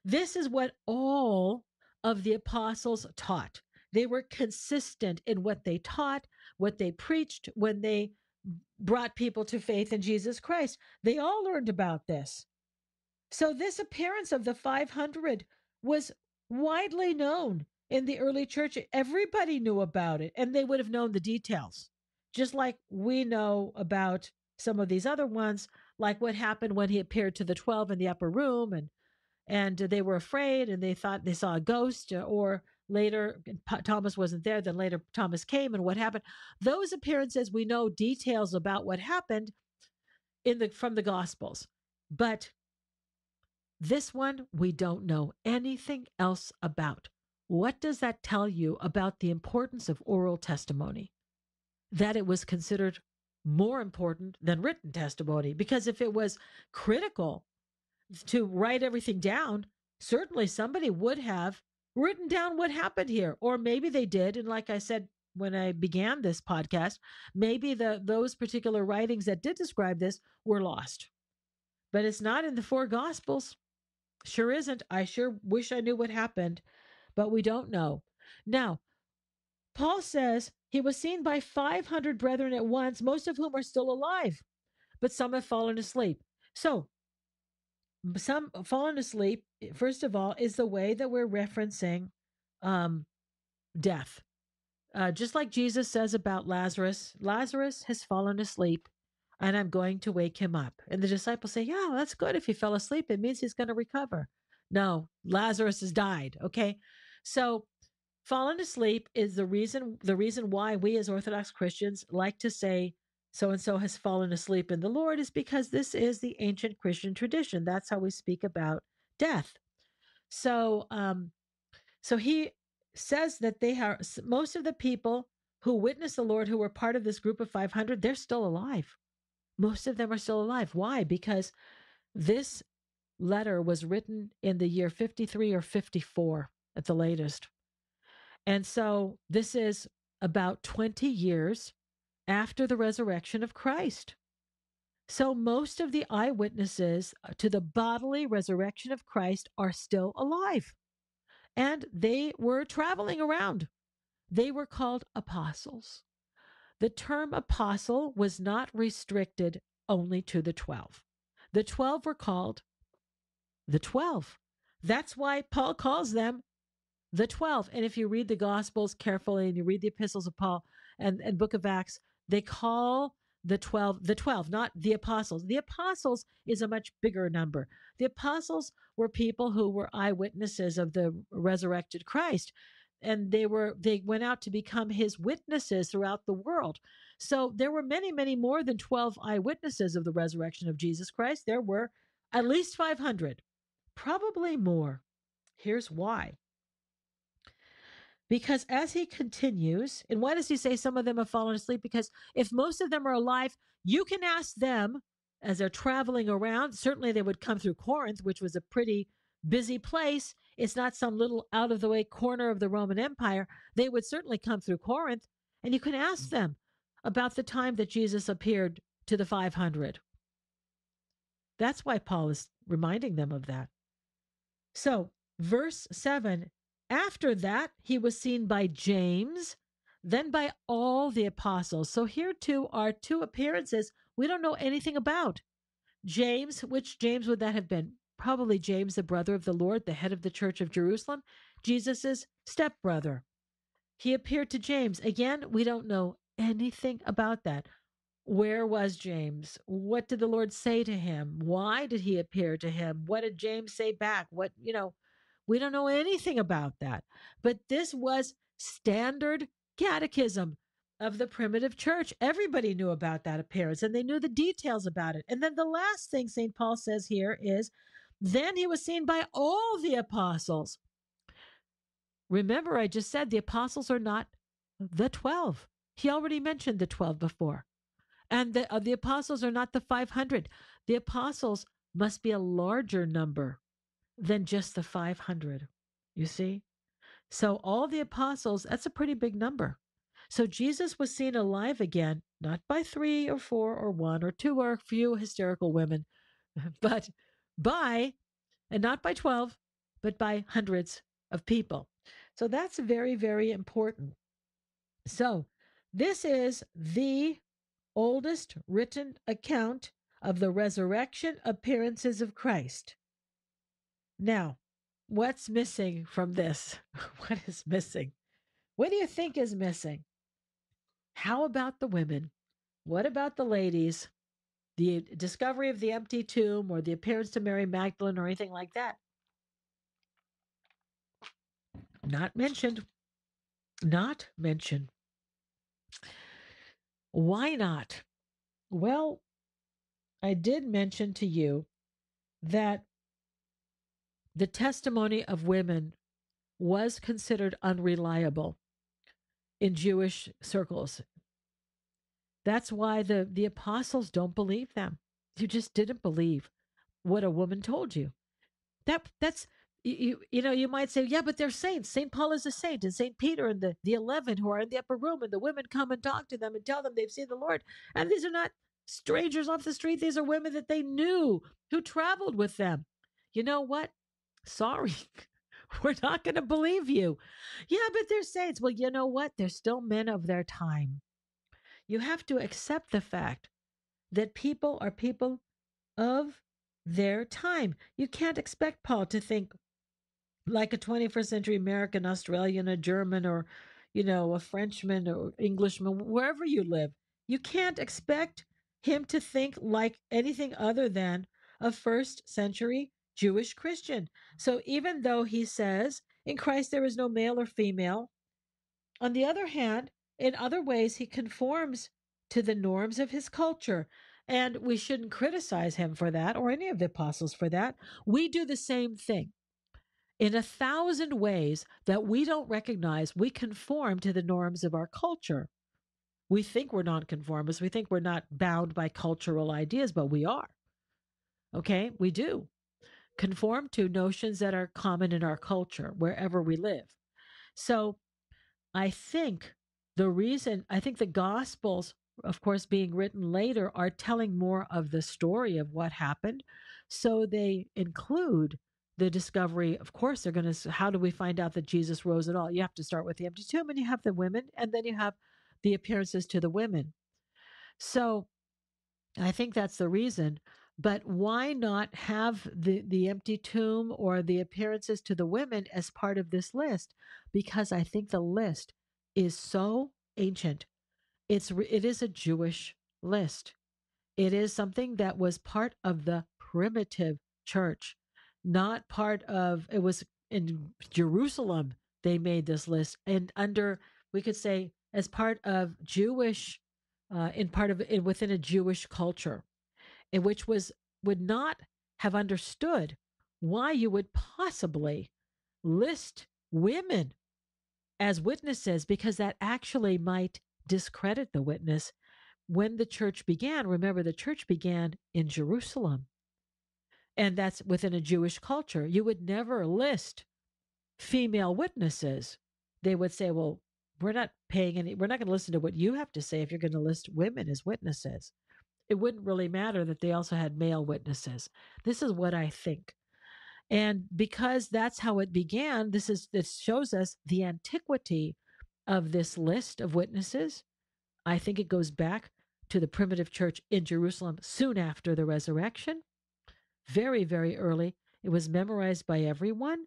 this is what all of the apostles taught. They were consistent in what they taught, what they preached when they brought people to faith in Jesus Christ. They all learned about this. So, this appearance of the 500 was widely known in the early church, everybody knew about it and they would have known the details, just like we know about some of these other ones, like what happened when he appeared to the 12 in the upper room and and they were afraid and they thought they saw a ghost uh, or later Thomas wasn't there then later Thomas came and what happened. Those appearances we know details about what happened in the from the gospels but this one we don't know anything else about what does that tell you about the importance of oral testimony? That it was considered more important than written testimony. Because if it was critical to write everything down, certainly somebody would have written down what happened here. Or maybe they did. And like I said when I began this podcast, maybe the those particular writings that did describe this were lost. But it's not in the four gospels. Sure isn't. I sure wish I knew what happened but we don't know. Now, Paul says he was seen by 500 brethren at once, most of whom are still alive, but some have fallen asleep. So, some fallen asleep, first of all, is the way that we're referencing um, death. Uh, just like Jesus says about Lazarus, Lazarus has fallen asleep and I'm going to wake him up. And the disciples say, Yeah, that's good. If he fell asleep, it means he's going to recover. No, Lazarus has died. Okay. So fallen asleep is the reason the reason why we as Orthodox Christians like to say so and so has fallen asleep in the Lord is because this is the ancient Christian tradition. That's how we speak about death. So um so he says that they are most of the people who witnessed the Lord who were part of this group of 500 they're still alive. Most of them are still alive. Why? Because this letter was written in the year 53 or 54 at the latest. And so this is about 20 years after the resurrection of Christ. So most of the eyewitnesses uh, to the bodily resurrection of Christ are still alive. And they were traveling around. They were called apostles. The term apostle was not restricted only to the 12. The 12 were called the 12. That's why Paul calls them the 12. And if you read the Gospels carefully and you read the epistles of Paul and, and book of Acts, they call the 12 the 12 not the apostles. The apostles is a much bigger number. The apostles were people who were eyewitnesses of the resurrected christ and they were they went out to become his witnesses throughout the world. So there were many many more than 12 eyewitnesses of the resurrection of jesus christ. There were at least 500 probably more. Here's why because as he continues, and why does he say some of them have fallen asleep? Because if most of them are alive, you can ask them as they're traveling around, certainly they would come through Corinth, which was a pretty busy place. It's not some little out of the way corner of the Roman Empire. They would certainly come through Corinth, and you can ask mm. them about the time that Jesus appeared to the 500. That's why Paul is reminding them of that. So, verse 7 after that, he was seen by James, then by all the apostles. So, here too are two appearances we don't know anything about. James, which James would that have been? Probably James, the brother of the Lord, the head of the church of Jerusalem, Jesus's stepbrother. He appeared to James. Again, we don't know anything about that. Where was James? What did the Lord say to him? Why did he appear to him? What did James say back? What, you know, we don't know anything about that. But this was standard catechism of the primitive church. Everybody knew about that appearance and they knew the details about it. And then the last thing St. Paul says here is then he was seen by all the apostles. Remember, I just said the apostles are not the 12. He already mentioned the 12 before. And the, uh, the apostles are not the 500. The apostles must be a larger number than just the 500. You see? So, all the apostles, that's a pretty big number. So, Jesus was seen alive again, not by three or four or one or two or a few hysterical women, but by, and not by 12, but by hundreds of people. So, that's very, very important. So, this is the oldest written account of the resurrection appearances of Christ. Now, what's missing from this? What is missing? What do you think is missing? How about the women? What about the ladies? The discovery of the empty tomb or the appearance to Mary Magdalene or anything like that? Not mentioned. Not mentioned. Why not? Well, I did mention to you that the testimony of women was considered unreliable in Jewish circles. That's why the, the apostles don't believe them. You just didn't believe what a woman told you. That that's you, you know, you might say, yeah, but they're saints. St. Paul is a saint, and St. Peter and the, the 11 who are in the upper room, and the women come and talk to them and tell them they've seen the Lord. And these are not strangers off the street. These are women that they knew who traveled with them. You know what? Sorry. We're not going to believe you. Yeah, but they're saints. Well, you know what? They're still men of their time. You have to accept the fact that people are people of their time. You can't expect Paul to think like a 21st century American, Australian, a German, or, you know, a Frenchman or Englishman, wherever you live. You can't expect him to think like anything other than a first century Jewish Christian. So even though he says in Christ there is no male or female, on the other hand, in other ways, he conforms to the norms of his culture. And we shouldn't criticize him for that or any of the apostles for that. We do the same thing in a thousand ways that we don't recognize, we conform to the norms of our culture. We think we're nonconformists. We think we're not bound by cultural ideas, but we are. Okay, we do conform to notions that are common in our culture wherever we live. So I think the reason, I think the Gospels, of course, being written later, are telling more of the story of what happened. So they include the discovery of course they're going to how do we find out that jesus rose at all you have to start with the empty tomb and you have the women and then you have the appearances to the women so i think that's the reason but why not have the the empty tomb or the appearances to the women as part of this list? Because i think the list is so ancient. It's it is a jewish list. It is something that was part of the primitive church not part of it was in Jerusalem they made this list and under we could say as part of Jewish uh, in part of in, within a Jewish culture in which was would not have understood why you would possibly list women as witnesses because that actually might discredit the witness when the church began, remember the church began in Jerusalem. And that's within a Jewish culture. You would never list female witnesses. They would say, well, we're not paying any, we're not going to listen to what you have to say if you're going to list women as witnesses. It wouldn't really matter that they also had male witnesses. This is what I think. And because that's how it began, this is this shows us the antiquity of this list of witnesses. I think it goes back to the primitive church in Jerusalem soon after the resurrection. Very, very early. It was memorized by everyone.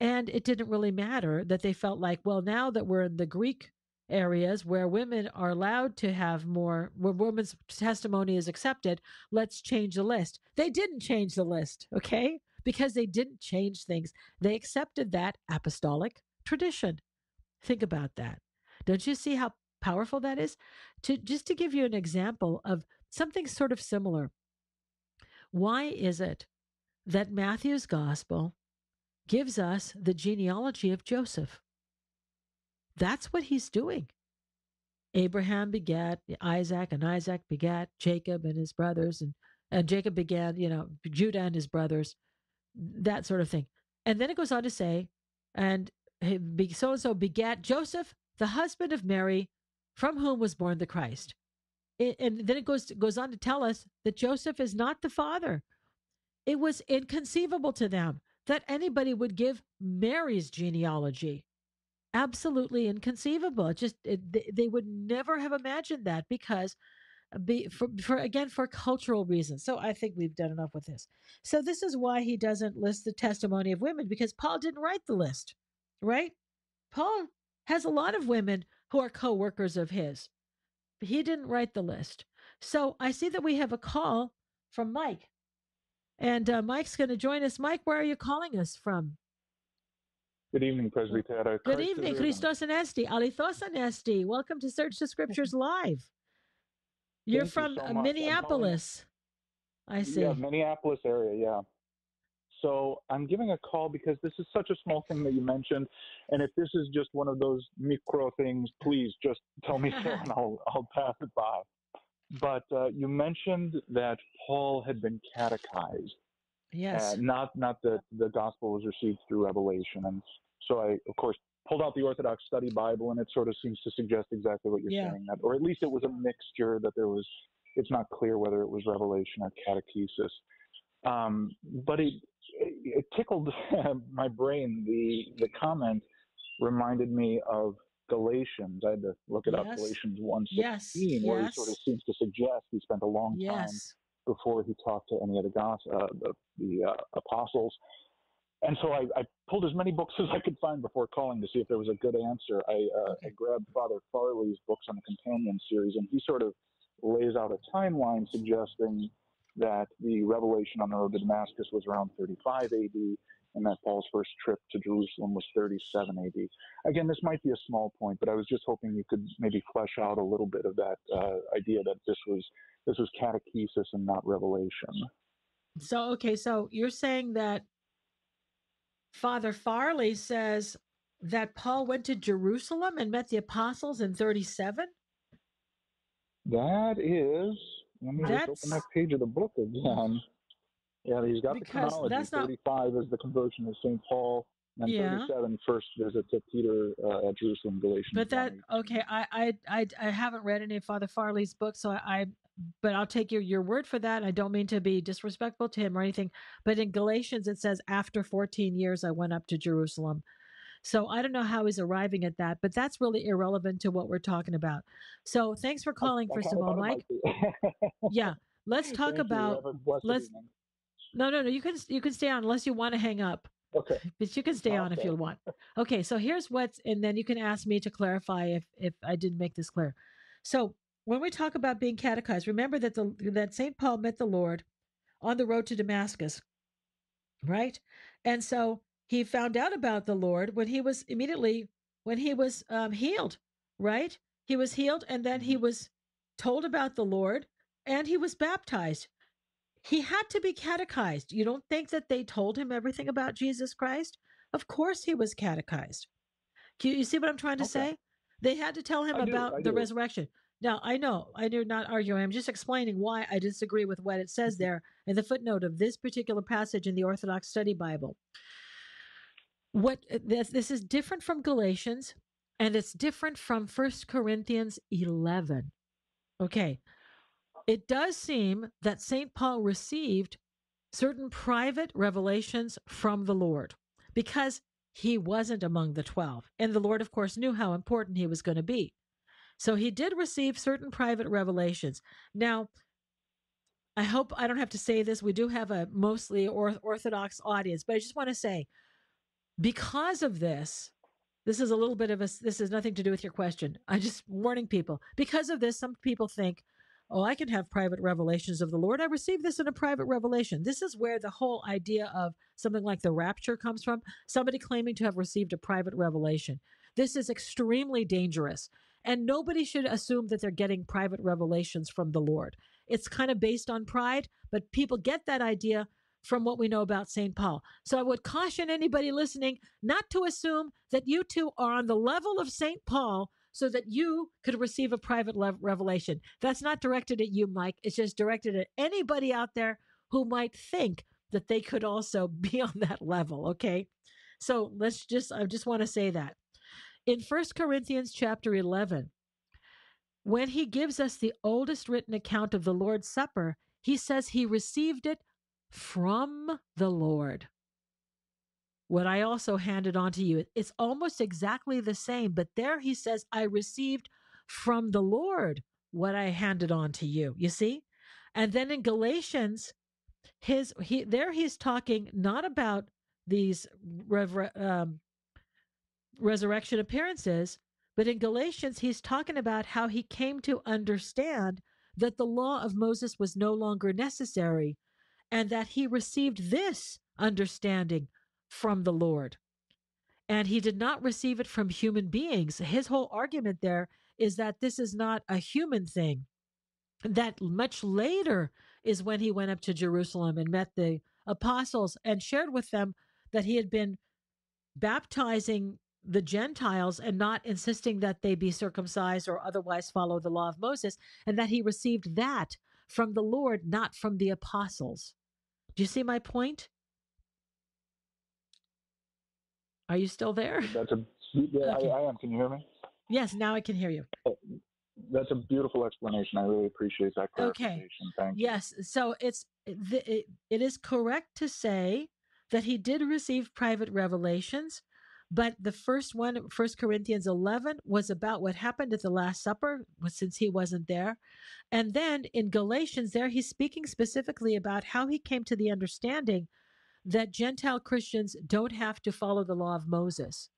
And it didn't really matter that they felt like, well, now that we're in the Greek areas where women are allowed to have more, where women's testimony is accepted, let's change the list. They didn't change the list, okay? Because they didn't change things. They accepted that apostolic tradition. Think about that. Don't you see how powerful that is? To just to give you an example of something sort of similar. Why is it that Matthew's gospel gives us the genealogy of Joseph? That's what he's doing. Abraham begat Isaac, and Isaac begat Jacob and his brothers, and, and Jacob began, you know, Judah and his brothers, that sort of thing. And then it goes on to say, and so and so begat Joseph, the husband of Mary, from whom was born the Christ. It, and then it goes goes on to tell us that Joseph is not the father. It was inconceivable to them that anybody would give Mary's genealogy. Absolutely inconceivable. Just it, they, they would never have imagined that because uh, be, for, for again for cultural reasons. So I think we've done enough with this. So this is why he doesn't list the testimony of women because Paul didn't write the list, right? Paul has a lot of women who are co-workers of his. But he didn't write the list. So I see that we have a call from Mike. And uh, Mike's going to join us. Mike, where are you calling us from? Good evening, Presbytera. Good evening, Christos Anesti, Alithos Anesti. Welcome to Search the Scriptures Live. You're Thank from you so Minneapolis. I see. Yeah, Minneapolis area, yeah. So I'm giving a call because this is such a small thing that you mentioned, and if this is just one of those micro things, please just tell me so, and I'll I'll pass it by. But uh, you mentioned that Paul had been catechized, yes. uh, not not that the gospel was received through revelation, and so I of course pulled out the Orthodox Study Bible, and it sort of seems to suggest exactly what you're Yeah. saying, that, or at least it was a mixture that there was. It's not clear whether it was revelation or catechesis. Um, but it, it tickled my brain. The the comment reminded me of Galatians. I had to look it up. Galatians one Yes, sixteen, where he sort of seems to suggest he spent a long time Yes. Before he talked to any of the gos- uh, the, the uh, apostles. And so I, I pulled as many books as I could find before calling to see if there was a good answer. I, uh, I grabbed Father Farley's books on the companion series, and he sort of lays out a timeline suggesting that the revelation on the road to Damascus was around 35 AD, and that Paul's first trip to Jerusalem was 37 AD. Again, this might be a small point, but I was just hoping you could maybe flesh out a little bit of that uh, idea that this was this was catechesis and not revelation. So, okay, so you're saying that Father Farley says that Paul went to Jerusalem and met the apostles in 37? That is, let me just open that page of the book again. Yeah, he's got the Because chronology. that's not- 35 is the conversion of St. Paul, and Yeah. 37 first visit to Peter uh, at Jerusalem, Galatians. But that 1. okay, I, I I I haven't read any of Father Farley's books, so I, I but I'll take your your word for that. I don't mean to be disrespectful to him or anything, but in Galatians it says after 14 years I went up to Jerusalem. So I don't know how he's arriving at that, but that's really irrelevant to what we're talking about. So thanks for calling, I first kinda all, Mike. Yeah, let's talk Thank about. Let's- evening. No, no, no. You can you can stay on unless you want to hang up. Okay. But you can stay on if you want. Okay, so here's what's, and then you can ask me to clarify if if I didn't make this clear. So when we talk about being catechized, remember that the that Saint Paul met the Lord on the road to Damascus, right? And so he found out about the Lord when he was immediately when he was um, healed, right? He was healed, and then he was told about the Lord, and he was baptized. He had to be catechized. You don't think that they told him everything about Jesus Christ? Of course he was catechized. You, you see what I'm trying to Okay. say? They had to tell him I about the resurrection. Now, I know I do not argue. I'm just explaining why I disagree with what it says there in the footnote of this particular passage in the Orthodox Study Bible. What uh, this, this is different from Galatians, and it's different from First Corinthians 11. Okay, it does seem that St. Paul received certain private revelations from the Lord because he wasn't among the 12. And the Lord, of course, knew how important he was going to be. So he did receive certain private revelations. Now, I hope I don't have to say this. We do have a mostly Orthodox audience, but I just want to say because of this, this is a little bit of a, this has nothing to do with your question. I just warning people. Because of this, some people think, oh, I can have private revelations of the Lord. I received this in a private revelation. This is where the whole idea of something like the rapture comes from somebody claiming to have received a private revelation. This is extremely dangerous. And nobody should assume that they're getting private revelations from the Lord. It's kind of based on pride, but people get that idea from what we know about St. Paul. So I would caution anybody listening not to assume that you two are on the level of St. Paul so that you could receive a private revelation. That's not directed at you, Mike. It's just directed at anybody out there who might think that they could also be on that level, okay? So let's just I just want to say that. In First Corinthians chapter 11, when he gives us the oldest written account of the Lord's Supper, he says he received it from the Lord what I also handed on to you. It's almost exactly the same, but there he says, I received from the Lord what I handed on to you. You see? And then in Galatians, his he there he's talking not about these rever, um, resurrection appearances, but in Galatians he's talking about how he came to understand that the law of Moses was no longer necessary, and that he received this understanding from the Lord. And he did not receive it from human beings. His whole argument there is that this is not a human thing. That much later is when he went up to Jerusalem and met the apostles and shared with them that he had been baptizing the Gentiles and not insisting that they be circumcised or otherwise follow the law of Moses, and that he received that from the Lord, not from the apostles. Do you see my point? Are you still there? That's a yeah, okay. I, I, am. Can you hear me? Yes, now I can hear you. Uh, that's a beautiful explanation. I really appreciate that clarification. Okay. Thank you. Yes, so it's it, it is correct to say that he did receive private revelations, but the first one, First Corinthians 11, was about what happened at the Last Supper, since he wasn't there. And then in Galatians, there he's speaking specifically about how he came to the understanding that Gentile Christians don't have to follow the law of Moses.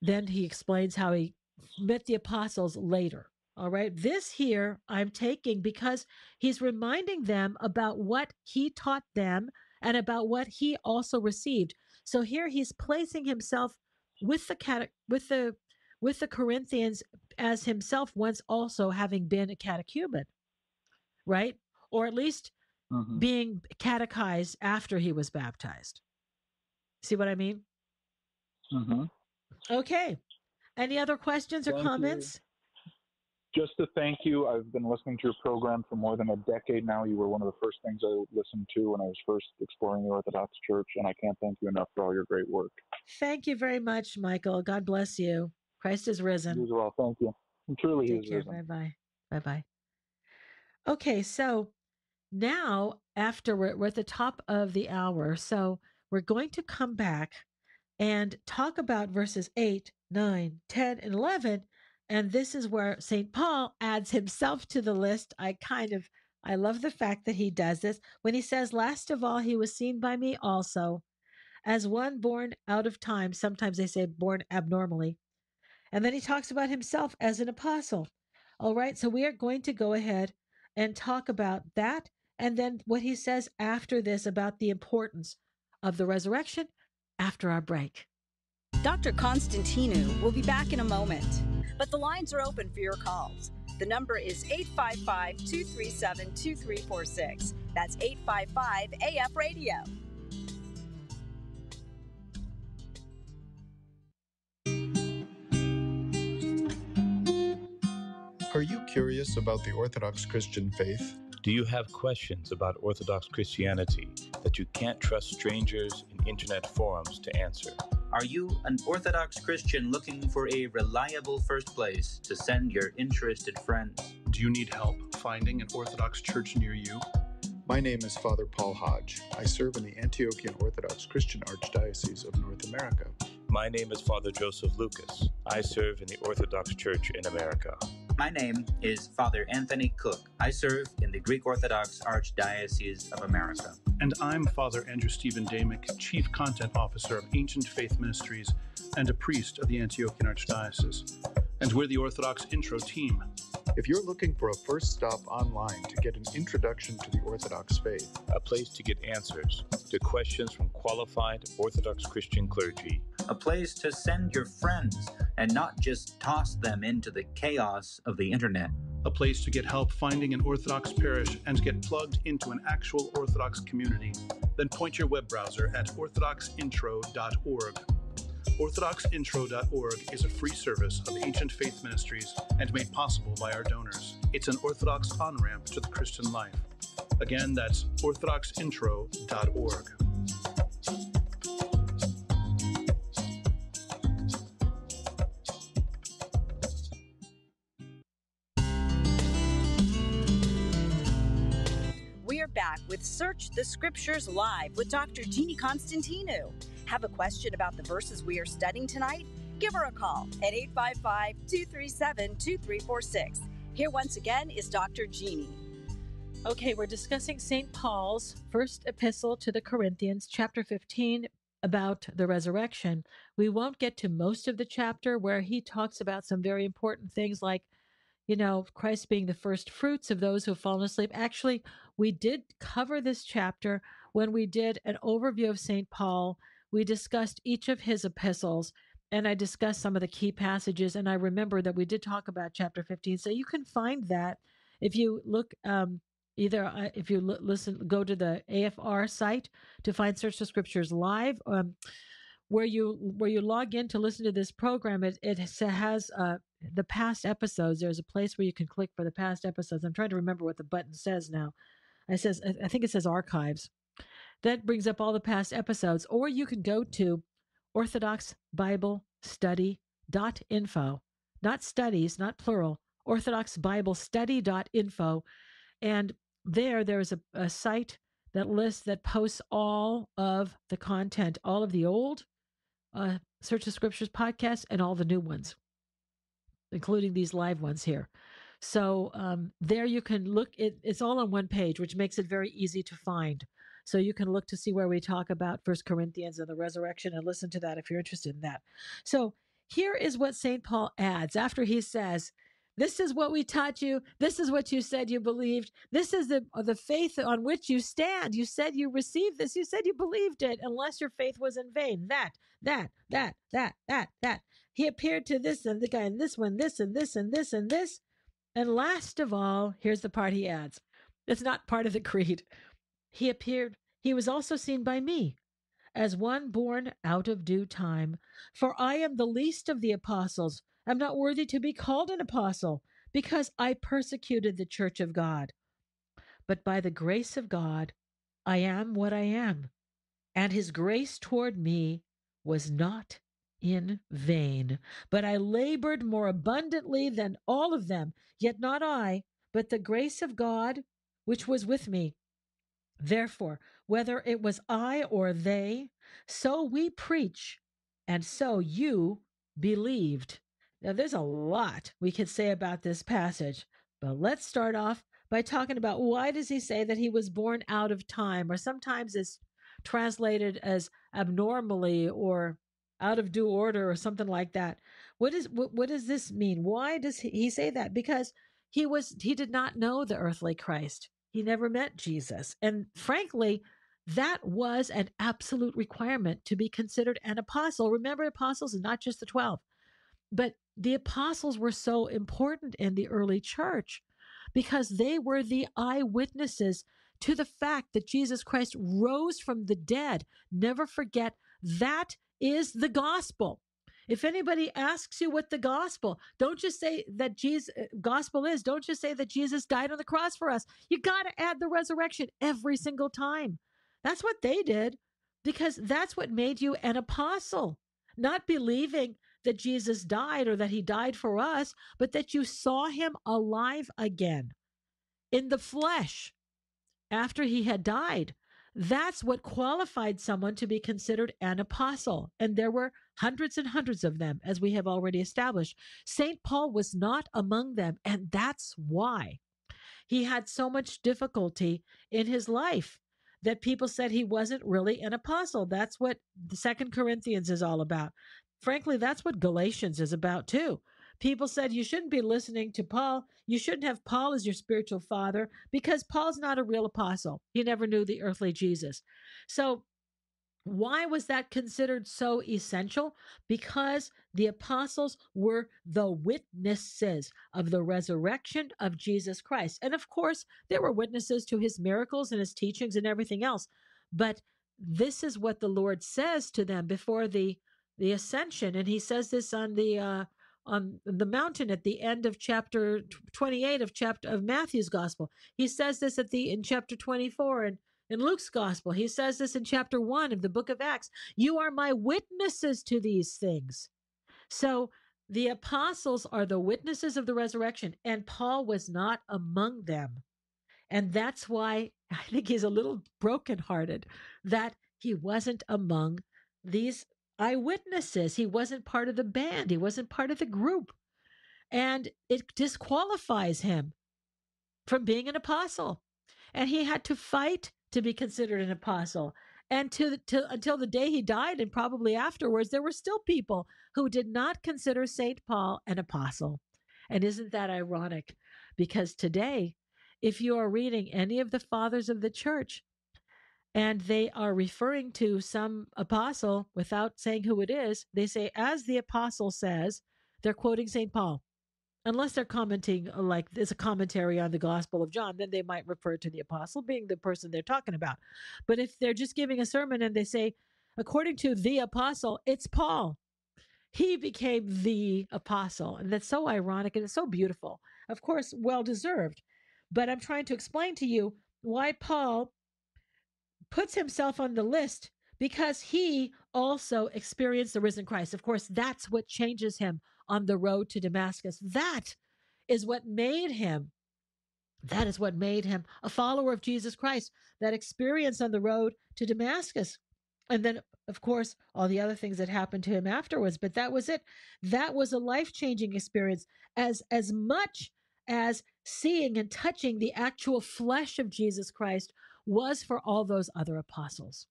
Then he explains how he met the apostles later. All right. This here I'm taking because he's reminding them about what he taught them and about what he also received. So here he's placing himself with the with the with the Corinthians as himself once also having been a catechumen. Right? Or at least mm-hmm. being catechized after he was baptized. See what I mean? Mm-hmm. Okay. Any other questions or thank comments? You. Just to thank you. I've been listening to your program for more than a decade now. You were one of the first things I listened to when I was first exploring the Orthodox Church, and I can't thank you enough for all your great work. Thank you very much, Michael. God bless you. Christ is risen. You as well. Thank you. And truly, Take He is care. risen. Bye bye. Bye bye. Okay, so now after we're, we're at the top of the hour so we're going to come back and talk about verses 8 9 10 and 11 and this is where st paul adds himself to the list. I kind of i love the fact that he does this. When he says last of all he was seen by me also as one born out of time. Sometimes they say born abnormally. And then he talks about himself as an apostle. All right so we are going to go ahead and talk about that and then what he says after this about the importance of the resurrection after our break. Dr. Constantinou will be back in a moment, but the lines are open for your calls. The number is 855 237 2346. That's 855 AF Radio. Are you curious about the Orthodox Christian faith? Do you have questions about Orthodox Christianity that you can't trust strangers in internet forums to answer? Are you an Orthodox Christian looking for a reliable first place to send your interested friends? Do you need help finding an Orthodox church near you? My name is Father Paul Hodge. I serve in the Antiochian Orthodox Christian Archdiocese of North America. My name is Father Joseph Lucas. I serve in the Orthodox Church in America. My name is Father Anthony Cook. I serve in the Greek Orthodox Archdiocese of America. And I'm Father Andrew Stephen Damick, Chief Content Officer of Ancient Faith Ministries and a priest of the Antiochian Archdiocese. And we're the Orthodox Intro team. If you're looking for a first stop online to get an introduction to the Orthodox faith, a place to get answers to questions from qualified Orthodox Christian clergy, a place to send your friends and not just toss them into the chaos of the internet, a place to get help finding an Orthodox parish and get plugged into an actual Orthodox community, then point your web browser at orthodoxintro.org. OrthodoxIntro.org is a free service of Ancient Faith Ministries and made possible by our donors. It's an Orthodox on ramp to the Christian life. Again, that's OrthodoxIntro.org. Search the Scriptures Live with Dr. Jeannie Constantinou. Have a question about the verses we are studying tonight? Give her a call at 855 237 2346. Here once again is Dr. Jeannie. Okay, we're discussing St. Paul's first epistle to the Corinthians, chapter 15, about the resurrection. We won't get to most of the chapter where he talks about some very important things like, you know, Christ being the first fruits of those who have fallen asleep. Actually, we did cover this chapter when we did an overview of St. Paul we discussed each of his epistles and I discussed some of the key passages. And I remember that we did talk about chapter 15. So you can find that if you look, um, either uh, if you l- listen, go to the AFR site to find Search the Scriptures live. Um, where you where you log in to listen to this program, it, it has uh, the past episodes. There's a place where you can click for the past episodes. I'm trying to remember what the button says now. It says I think it says archives. That brings up all the past episodes. Or you can go to orthodoxbiblestudy.info, not studies, not plural, orthodoxbiblestudy.info. And there, there's a, a site that lists, that posts all of the content, all of the old uh, Search the Scriptures podcasts and all the new ones, including these live ones here. So um, there you can look, it, it's all on one page, which makes it very easy to find. So you can look to see where we talk about First Corinthians and the resurrection and listen to that if you're interested in that. So here is what St. Paul adds after he says, this is what we taught you. This is what you said you believed. This is the the faith on which you stand. You said you received this. You said you believed it, unless your faith was in vain. That, that, that, that, that, that. He appeared to this and the guy and this one, this and this and this and this. And last of all, here's the part he adds. It's not part of the creed he appeared, he was also seen by me as one born out of due time. For I am the least of the apostles, am not worthy to be called an apostle, because I persecuted the church of God. But by the grace of God, I am what I am, and his grace toward me was not in vain. But I labored more abundantly than all of them, yet not I, but the grace of God which was with me. Therefore, whether it was I or they, so we preach, and so you believed. Now, there's a lot we could say about this passage, but let's start off by talking about why does he say that he was born out of time, or sometimes it's translated as abnormally or out of due order or something like that. What is what, what does this mean? Why does he say that? Because he was he did not know the earthly Christ. He never met Jesus. And frankly, that was an absolute requirement to be considered an apostle. Remember, apostles and not just the 12. But the apostles were so important in the early church because they were the eyewitnesses to the fact that Jesus Christ rose from the dead. Never forget that is the gospel. If anybody asks you what the gospel, don't just say that Jesus uh, gospel is. Don't just say that Jesus died on the cross for us. You got to add the resurrection every single time. That's what they did because that's what made you an apostle. Not believing that Jesus died or that he died for us, but that you saw him alive again in the flesh after he had died. That's what qualified someone to be considered an apostle. And there were hundreds and hundreds of them, as we have already established. St. Paul was not among them. And that's why he had so much difficulty in his life that people said he wasn't really an apostle. That's what the Second Corinthians is all about. Frankly, that's what Galatians is about too. People said you shouldn't be listening to Paul. You shouldn't have Paul as your spiritual father because Paul's not a real apostle. He never knew the earthly Jesus. So, why was that considered so essential? Because the apostles were the witnesses of the resurrection of Jesus Christ. And of course, they were witnesses to his miracles and his teachings and everything else. But this is what the Lord says to them before the the ascension and he says this on the uh, on the mountain at the end of chapter 28 of chapter of Matthew's gospel. He says this at the in chapter 24 and in Luke's gospel. He says this in chapter 1 of the book of Acts. You are my witnesses to these things. So the apostles are the witnesses of the resurrection and Paul was not among them. And that's why I think he's a little brokenhearted that he wasn't among these eyewitnesses. He wasn't part of the band, he wasn't part of the group. And it disqualifies him from being an apostle. And he had to fight to be considered an apostle. And to, to until the day he died, and probably afterwards, there were still people who did not consider St. Paul an apostle. And isn't that ironic? Because today, if you are reading any of the fathers of the church, and they are referring to some apostle without saying who it is. They say, as the apostle says, they're quoting St. Paul. Unless they're commenting uh, like there's a commentary on the Gospel of John, then they might refer to the apostle being the person they're talking about. But if they're just giving a sermon and they say, according to the apostle, it's Paul. He became the apostle. And that's so ironic and it's so beautiful. Of course, well deserved. But I'm trying to explain to you why Paul puts himself on the list because he also experienced the risen Christ. Of course, that's what changes him on the road to Damascus. That is what made him. That is what made him a follower of Jesus Christ. That experience on the road to Damascus. And then, of course, all the other things that happened to him afterwards. But that was it. That was a life changing experience as, as much as seeing and touching the actual flesh of Jesus Christ was for all those other apostles.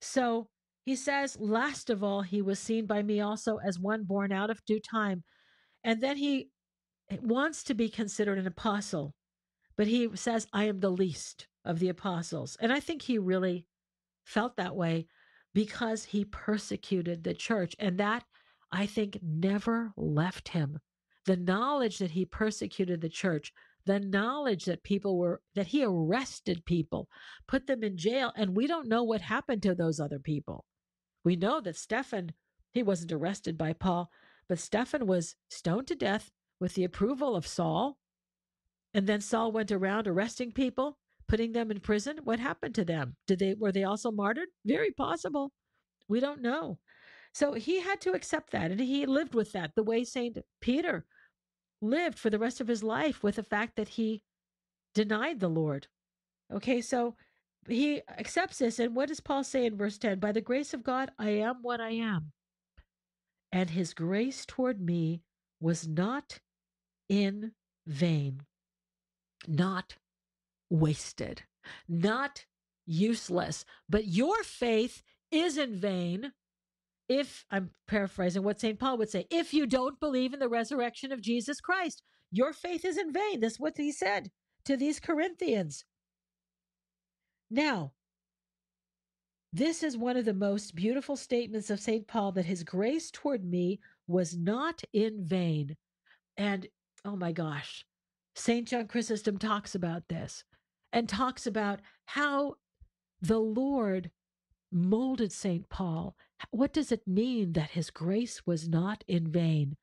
So he says, last of all, he was seen by me also as one born out of due time. And then he wants to be considered an apostle, but he says, I am the least of the apostles. And I think he really felt that way because he persecuted the church. And that, I think, never left him. The knowledge that he persecuted the church the knowledge that people were that he arrested people put them in jail and we don't know what happened to those other people. We know that stephen he wasn't arrested by paul but stephen was stoned to death with the approval of saul. And then saul went around arresting people putting them in prison. What happened to them? Did they were they also martyred? Very possible. We don't know. So he had to accept that and he lived with that the way saint peter lived for the rest of his life with the fact that he denied the Lord. Okay, so he accepts this. And what does Paul say in verse 10? By the grace of God, I am what I am. And his grace toward me was not in vain, not wasted, not useless, but your faith is in vain if I'm paraphrasing what St. Paul would say, if you don't believe in the resurrection of Jesus Christ, your faith is in vain. That's what he said to these Corinthians. Now, this is one of the most beautiful statements of St. Paul that his grace toward me was not in vain. And oh my gosh, St. John Chrysostom talks about this and talks about how the Lord molded St. Paul. What does it mean that his grace was not in vain?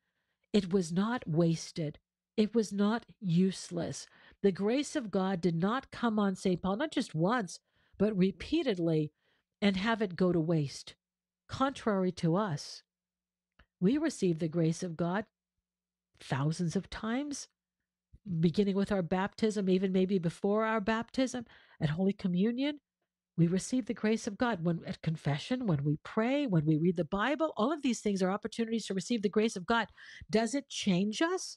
It was not wasted. It was not useless. The grace of God did not come on St. Paul, not just once, but repeatedly, and have it go to waste. Contrary to us, we receive the grace of God thousands of times, beginning with our baptism, even maybe before our baptism, at Holy Communion. We receive the grace of God when at confession, when we pray, when we read the Bible. All of these things are opportunities to receive the grace of God. Does it change us?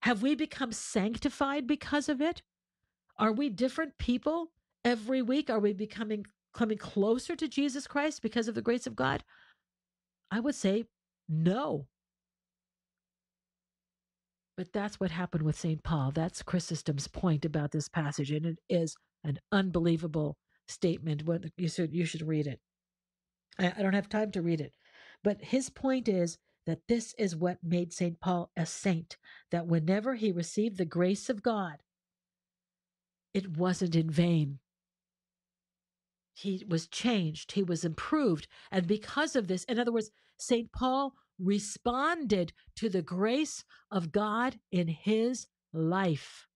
Have we become sanctified because of it? Are we different people every week? Are we becoming coming closer to Jesus Christ because of the grace of God? I would say no. But that's what happened with St. Paul. That's Chrysostom's point about this passage, and it is an unbelievable statement. You should you should read it. I, I don't have time to read it, but his point is that this is what made St. Paul a saint. That whenever he received the grace of God, it wasn't in vain. He was changed, he was improved. And because of this, in other words, St. Paul responded to the grace of God in his life.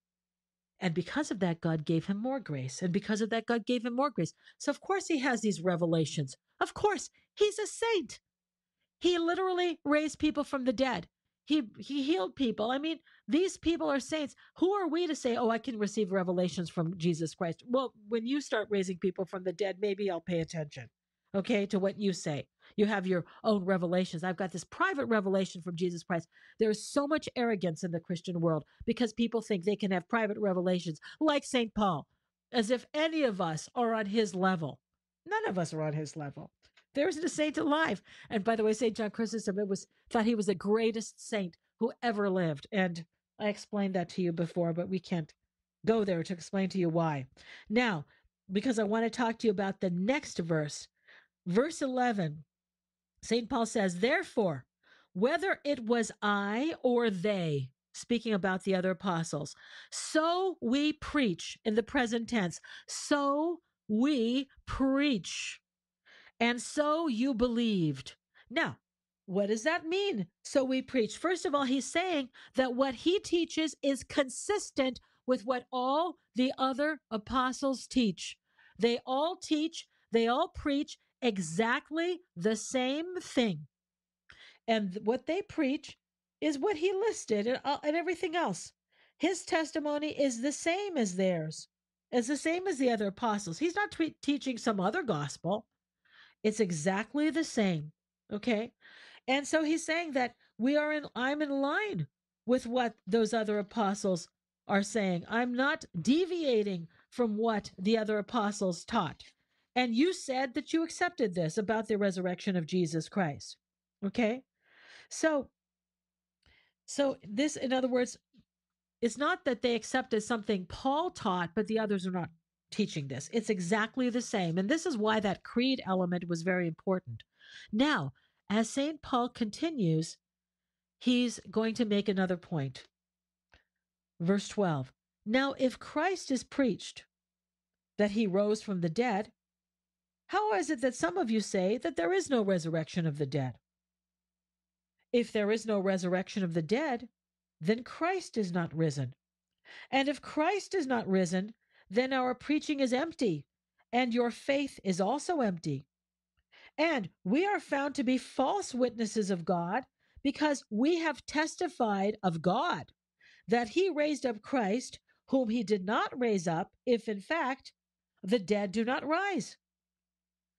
And because of that, God gave him more grace. And because of that, God gave him more grace. So, of course, he has these revelations. Of course, he's a saint. He literally raised people from the dead. He, he healed people. I mean, these people are saints. Who are we to say, oh, I can receive revelations from Jesus Christ? Well, when you start raising people from the dead, maybe I'll pay attention, okay, to what you say. You have your own revelations. I've got this private revelation from Jesus Christ. There is so much arrogance in the Christian world because people think they can have private revelations like St. Paul, as if any of us are on his level. None of us are on his level. There isn't a saint alive. And by the way, St. John Chrysostom it was thought he was the greatest saint who ever lived. And I explained that to you before, but we can't go there to explain to you why. Now, because I want to talk to you about the next verse, verse 11 St. Paul says, Therefore, whether it was I or they, speaking about the other apostles, so we preach in the present tense, so we preach, and so you believed. Now, what does that mean? So we preach. First of all, he's saying that what he teaches is consistent with what all the other apostles teach. They all teach, they all preach, exactly the same thing. And what they preach is what he listed and, uh, and everything else. His testimony is the same as theirs, it's the same as the other apostles. He's not t- teaching some other gospel, it's exactly the same. Okay. And so he's saying that we are in, I'm in line with what those other apostles are saying. I'm not deviating from what the other apostles taught. And you said that you accepted this about the resurrection of Jesus Christ. Okay? So so this in other words it's not that they accepted something Paul taught but the others are not teaching this. It's exactly the same. And this is why that creed element was very important. Now, as St. Paul continues, he's going to make another point. Verse 12. Now, if Christ is preached that he rose from the dead, how is it that some of you say that there is no resurrection of the dead? If there is no resurrection of the dead, then Christ is not risen. And if Christ is not risen, then our preaching is empty, and your faith is also empty. And we are found to be false witnesses of God because we have testified of God that he raised up Christ, whom he did not raise up, if in fact the dead do not rise.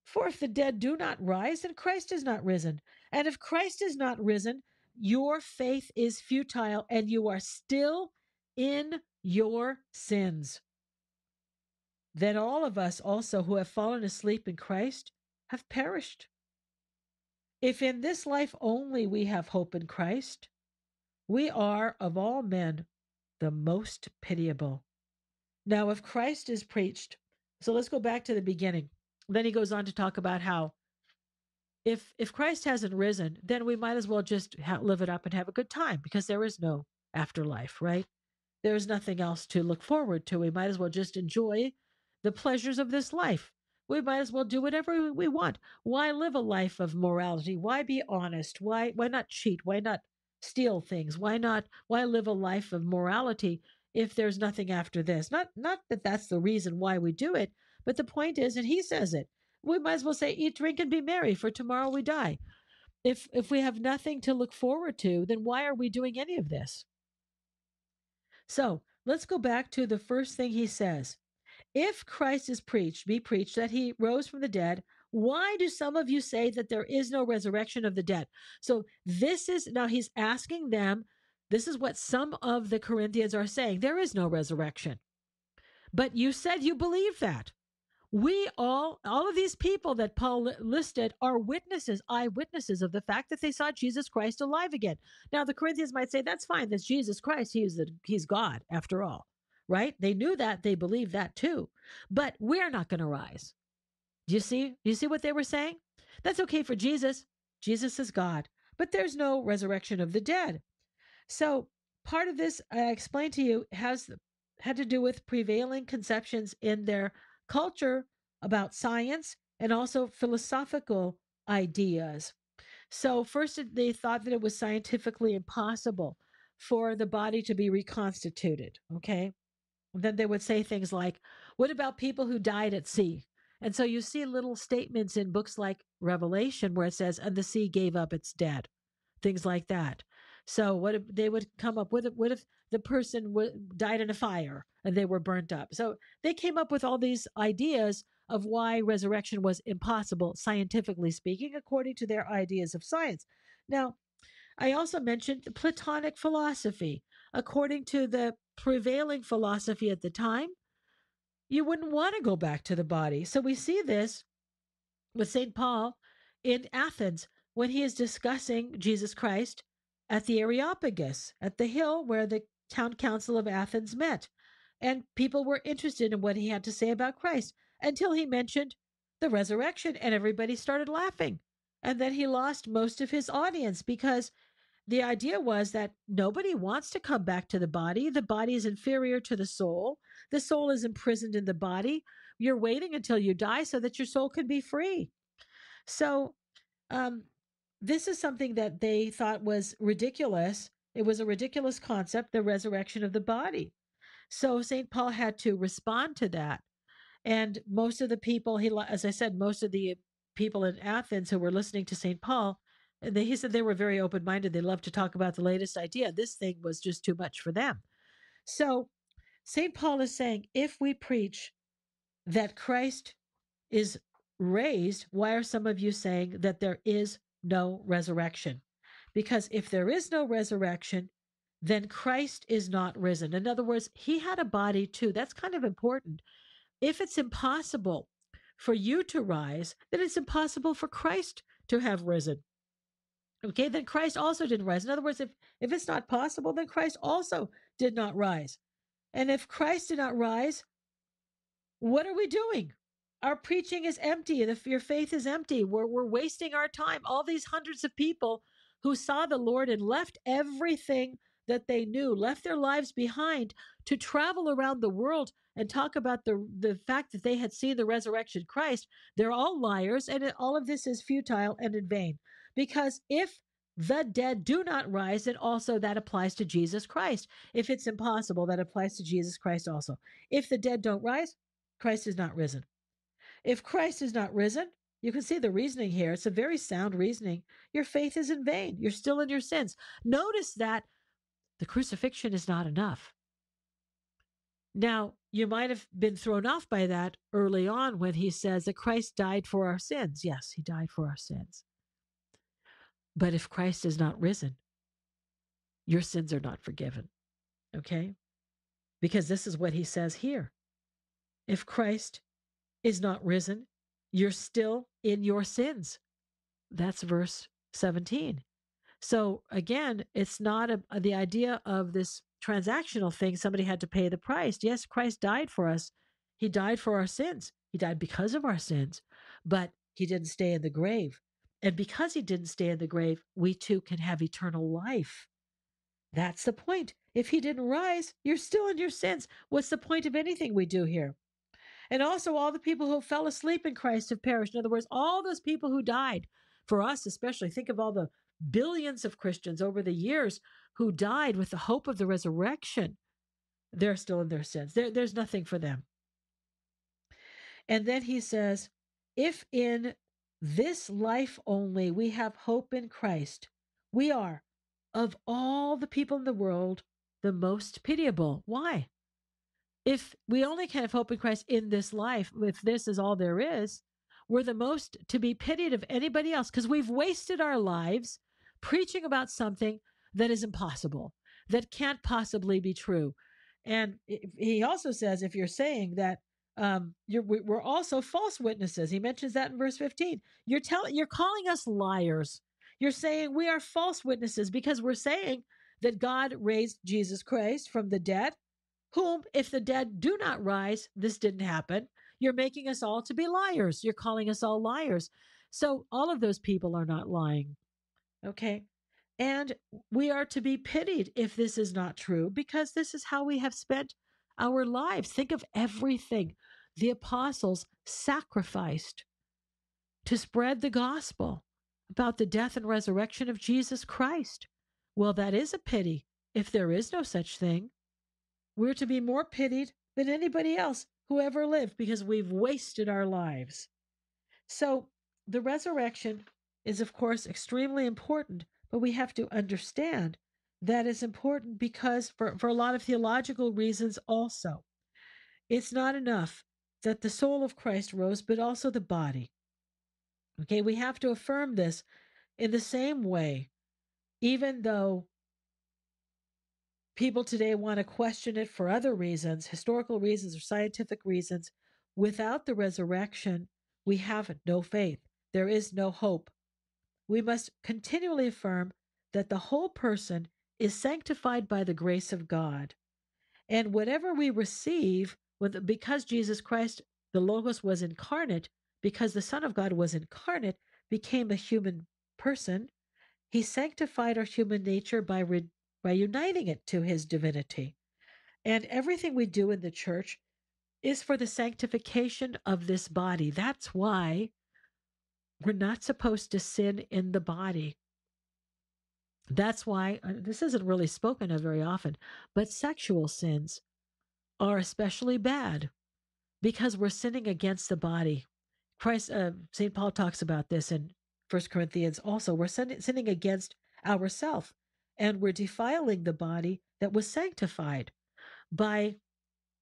For if the dead do not rise, then Christ is not risen. And if Christ is not risen, your faith is futile and you are still in your sins. Then all of us also who have fallen asleep in Christ have perished. If in this life only we have hope in Christ, we are of all men the most pitiable. Now, if Christ is preached, so let's go back to the beginning then he goes on to talk about how if if Christ hasn't risen, then we might as well just ha- live it up and have a good time because there is no afterlife, right? There is nothing else to look forward to. We might as well just enjoy the pleasures of this life. we might as well do whatever we want. Why live a life of morality? Why be honest? Why why not cheat? Why not steal things? Why not why live a life of morality if there's nothing after this? Not not that that's the reason why we do it, but the point is, and he says it, we might as well say, eat, drink, and be merry, for tomorrow we die. If if we have nothing to look forward to, then why are we doing any of this? So let's go back to the first thing he says. If Christ is preached, be preached that he rose from the dead, why do some of you say that there is no resurrection of the dead? So this is now he's asking them, this is what some of the Corinthians are saying. There is no resurrection. But you said you believe that. We all, all of these people that Paul listed are witnesses, eyewitnesses of the fact that they saw Jesus Christ alive again. Now, the Corinthians might say, that's fine. That's Jesus Christ. He the, he's God after all, right? They knew that. They believed that too. But we're not going to rise. Do you see? Do you see what they were saying? That's okay for Jesus. Jesus is God. But there's no resurrection of the dead. So part of this I explained to you has had to do with prevailing conceptions in their culture about science and also philosophical ideas. So, first, they thought that it was scientifically impossible for the body to be reconstituted. Okay. And then they would say things like, What about people who died at sea? And so you see little statements in books like Revelation where it says, And the sea gave up its dead, things like that. So what if they would come up with it? What if the person w- died in a fire and they were burnt up? So they came up with all these ideas of why resurrection was impossible, scientifically speaking, according to their ideas of science. Now, I also mentioned the Platonic philosophy. According to the prevailing philosophy at the time, you wouldn't want to go back to the body. So we see this with St. Paul in Athens when he is discussing Jesus Christ at the Areopagus, at the hill where the town council of Athens met. And people were interested in what he had to say about Christ until he mentioned the resurrection, and everybody started laughing. And then he lost most of his audience because the idea was that nobody wants to come back to the body. The body is inferior to the soul. The soul is imprisoned in the body. You're waiting until you die so that your soul can be free. So, um, this is something that they thought was ridiculous. It was a ridiculous concept, the resurrection of the body. So St. Paul had to respond to that. And most of the people, he, as I said, most of the people in Athens who were listening to St. Paul, they, he said they were very open minded. They loved to talk about the latest idea. This thing was just too much for them. So St. Paul is saying if we preach that Christ is raised, why are some of you saying that there is no resurrection. Because if there is no resurrection, then Christ is not risen. In other words, he had a body too. That's kind of important. If it's impossible for you to rise, then it's impossible for Christ to have risen. Okay, then Christ also didn't rise. In other words, if, if it's not possible, then Christ also did not rise. And if Christ did not rise, what are we doing? our preaching is empty if your faith is empty we're, we're wasting our time all these hundreds of people who saw the lord and left everything that they knew left their lives behind to travel around the world and talk about the the fact that they had seen the resurrection christ they're all liars and all of this is futile and in vain because if the dead do not rise, then also that applies to Jesus Christ. If it's impossible, that applies to Jesus Christ also. If the dead don't rise, Christ is not risen. If Christ is not risen, you can see the reasoning here. It's a very sound reasoning. Your faith is in vain. You're still in your sins. Notice that the crucifixion is not enough. Now, you might have been thrown off by that early on when he says that Christ died for our sins. Yes, he died for our sins. But if Christ is not risen, your sins are not forgiven. Okay? Because this is what he says here. If Christ is not risen, you're still in your sins. That's verse 17. So again, it's not a, the idea of this transactional thing. Somebody had to pay the price. Yes, Christ died for us. He died for our sins. He died because of our sins, but he didn't stay in the grave. And because he didn't stay in the grave, we too can have eternal life. That's the point. If he didn't rise, you're still in your sins. What's the point of anything we do here? And also, all the people who fell asleep in Christ have perished. In other words, all those people who died, for us especially, think of all the billions of Christians over the years who died with the hope of the resurrection. They're still in their sins. There, there's nothing for them. And then he says, if in this life only we have hope in Christ, we are, of all the people in the world, the most pitiable. Why? If we only can have hope in Christ in this life, if this is all there is, we're the most to be pitied of anybody else because we've wasted our lives preaching about something that is impossible, that can't possibly be true. And he also says if you're saying that um, you're, we're also false witnesses, he mentions that in verse 15. You're telling, you're calling us liars. You're saying we are false witnesses because we're saying that God raised Jesus Christ from the dead, whom, if the dead do not rise, this didn't happen. You're making us all to be liars. You're calling us all liars. So all of those people are not lying. Okay. And we are to be pitied if this is not true, because this is how we have spent our lives. Think of everything the apostles sacrificed to spread the gospel about the death and resurrection of Jesus Christ. Well, that is a pity if there is no such thing. We're to be more pitied than anybody else who ever lived because we've wasted our lives. So, the resurrection is, of course, extremely important, but we have to understand that is important because, for, for a lot of theological reasons, also. It's not enough that the soul of Christ rose, but also the body. Okay, we have to affirm this in the same way, even though people today want to question it for other reasons, historical reasons or scientific reasons. Without the resurrection, we have no faith. There is no hope we must continually affirm that the whole person is sanctified by the grace of God. And whatever we receive, because Jesus Christ, the Logos, was incarnate, because the Son of God was incarnate, became a human person, he sanctified our human nature by, re, by uniting it to his divinity. And everything we do in the church is for the sanctification of this body. That's why we're not supposed to sin in the body. That's why uh, this isn't really spoken of very often, but sexual sins are especially bad because we're sinning against the body. Christ, uh, St. Paul talks about this in First Corinthians also. We're sin- sinning against ourself and we're defiling the body that was sanctified by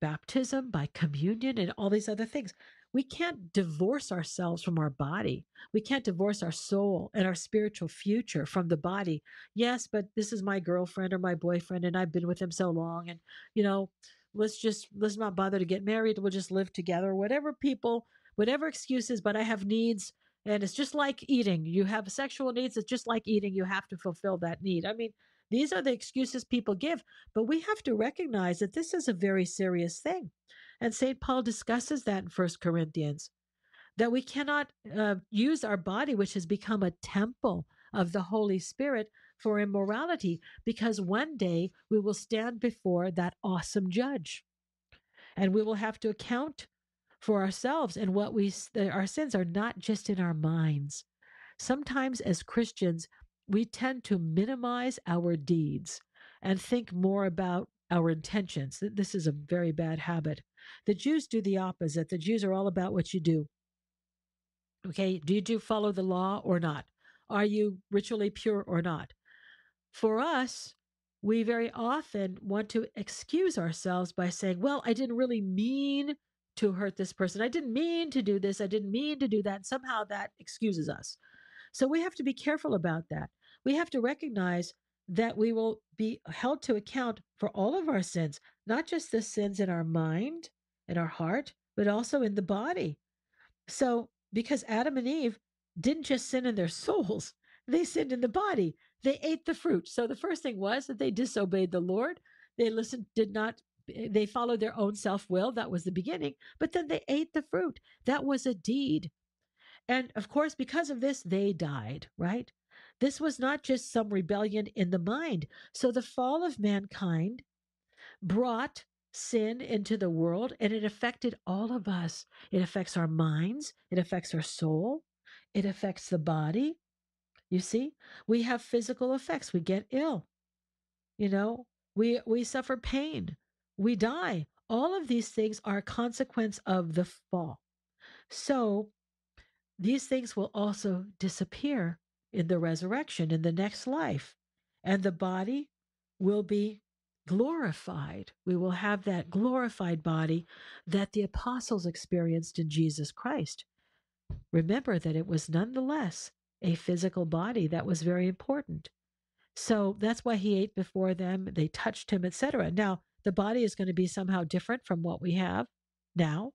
baptism, by communion, and all these other things we can't divorce ourselves from our body. We can't divorce our soul and our spiritual future from the body. Yes, but this is my girlfriend or my boyfriend, and I've been with him so long. And, you know, let's just, let's not bother to get married. We'll just live together. Whatever people, whatever excuses, but I have needs. And it's just like eating. You have sexual needs. It's just like eating. You have to fulfill that need. I mean, these are the excuses people give, but we have to recognize that this is a very serious thing. And St. Paul discusses that in First Corinthians that we cannot uh, use our body, which has become a temple of the Holy Spirit, for immorality, because one day we will stand before that awesome judge. And we will have to account for ourselves and what we our sins are not just in our minds. Sometimes as Christians, we tend to minimize our deeds and think more about our intentions. This is a very bad habit. The Jews do the opposite. The Jews are all about what you do. Okay, did you follow the law or not? Are you ritually pure or not? For us, we very often want to excuse ourselves by saying, well, I didn't really mean to hurt this person. I didn't mean to do this. I didn't mean to do that. Somehow that excuses us. So we have to be careful about that. We have to recognize that we will be held to account for all of our sins, not just the sins in our mind, in our heart, but also in the body. So, because Adam and Eve didn't just sin in their souls, they sinned in the body. They ate the fruit. So, the first thing was that they disobeyed the Lord. They listened, did not, Eh, they followed their own self will. That was the beginning. But then they ate the fruit. That was a deed. And of course, because of this, they died, right? This was not just some rebellion in the mind. So the fall of mankind brought sin into the world and it affected all of us. It affects our minds, it affects our soul, it affects the body. You see, we have physical effects. We get ill. You know, we we suffer pain. We die. All of these things are a consequence of the fall. So these things will also disappear in the resurrection, in the next life. And the body will be glorified. We will have that glorified body that the apostles experienced in Jesus Christ. Remember that it was nonetheless a physical body that was very important. So that's why he ate before them, they touched him, etc. Now, the body is going to be somehow different from what we have now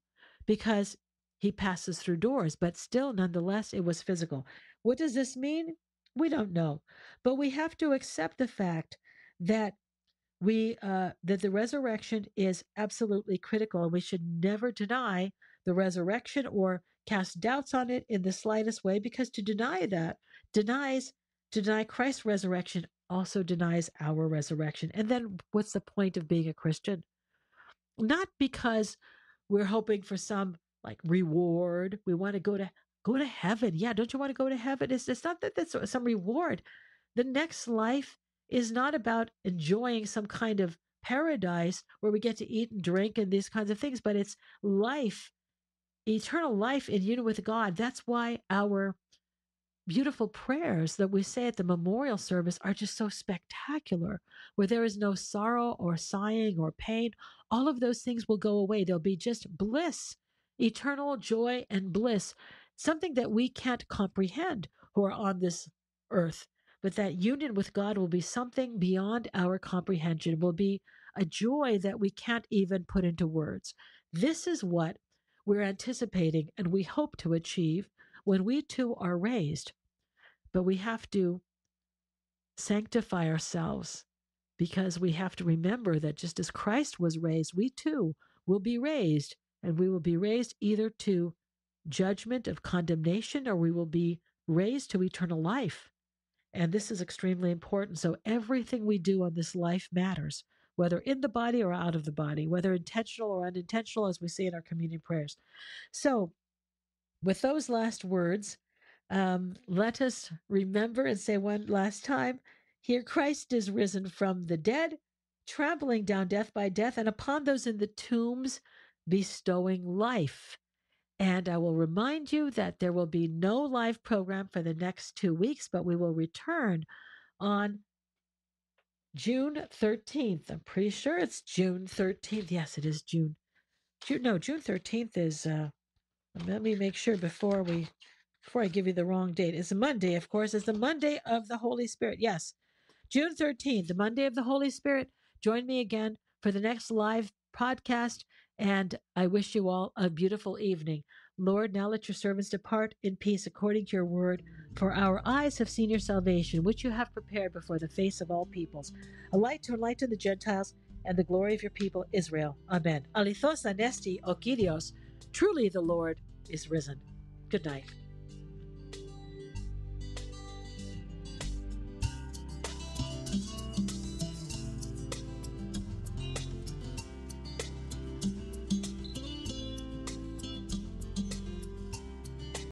because he passes through doors, but still, nonetheless, it was physical. What does this mean? We don't know. But we have to accept the fact that we uh, that the resurrection is absolutely critical and we should never deny the resurrection or cast doubts on it in the slightest way because to deny that denies to deny Christ's resurrection also denies our resurrection. And then what's the point of being a Christian? Not because we're hoping for some like reward. We want to go to go to heaven. Yeah, don't you want to go to heaven? It's, it's not that that's some reward. The next life is not about enjoying some kind of paradise where we get to eat and drink and these kinds of things, but it's life, eternal life in union with God. That's why our beautiful prayers that we say at the memorial service are just so spectacular, where there is no sorrow or sighing or pain. All of those things will go away. There'll be just bliss, eternal joy and bliss, something that we can't comprehend who are on this earth but that union with God will be something beyond our comprehension, will be a joy that we can't even put into words. This is what we're anticipating and we hope to achieve when we too are raised. But we have to sanctify ourselves because we have to remember that just as Christ was raised, we too will be raised, and we will be raised either to judgment of condemnation or we will be raised to eternal life. And this is extremely important. So everything we do on this life matters, whether in the body or out of the body, whether intentional or unintentional, as we say in our communion prayers. So, with those last words, um, let us remember and say one last time here Christ is risen from the dead, trampling down death by death, and upon those in the tombs bestowing life. And I will remind you that there will be no live program for the next two weeks, but we will return on June 13th. I'm pretty sure it's June 13th. Yes, it is June. June no, June 13th is uh let me make sure before we before I give you the wrong date. It's a Monday, of course. It's the Monday of the Holy Spirit. Yes. June 13th, the Monday of the Holy Spirit. Join me again for the next live podcast and I wish you all a beautiful evening. Lord, now let your servants depart in peace according to your word. For our eyes have seen your salvation, which you have prepared before the face of all peoples, a light to enlighten the Gentiles and the glory of your people Israel. Amen. Alithos anesti o Kyrios. Truly the Lord is risen. Good night.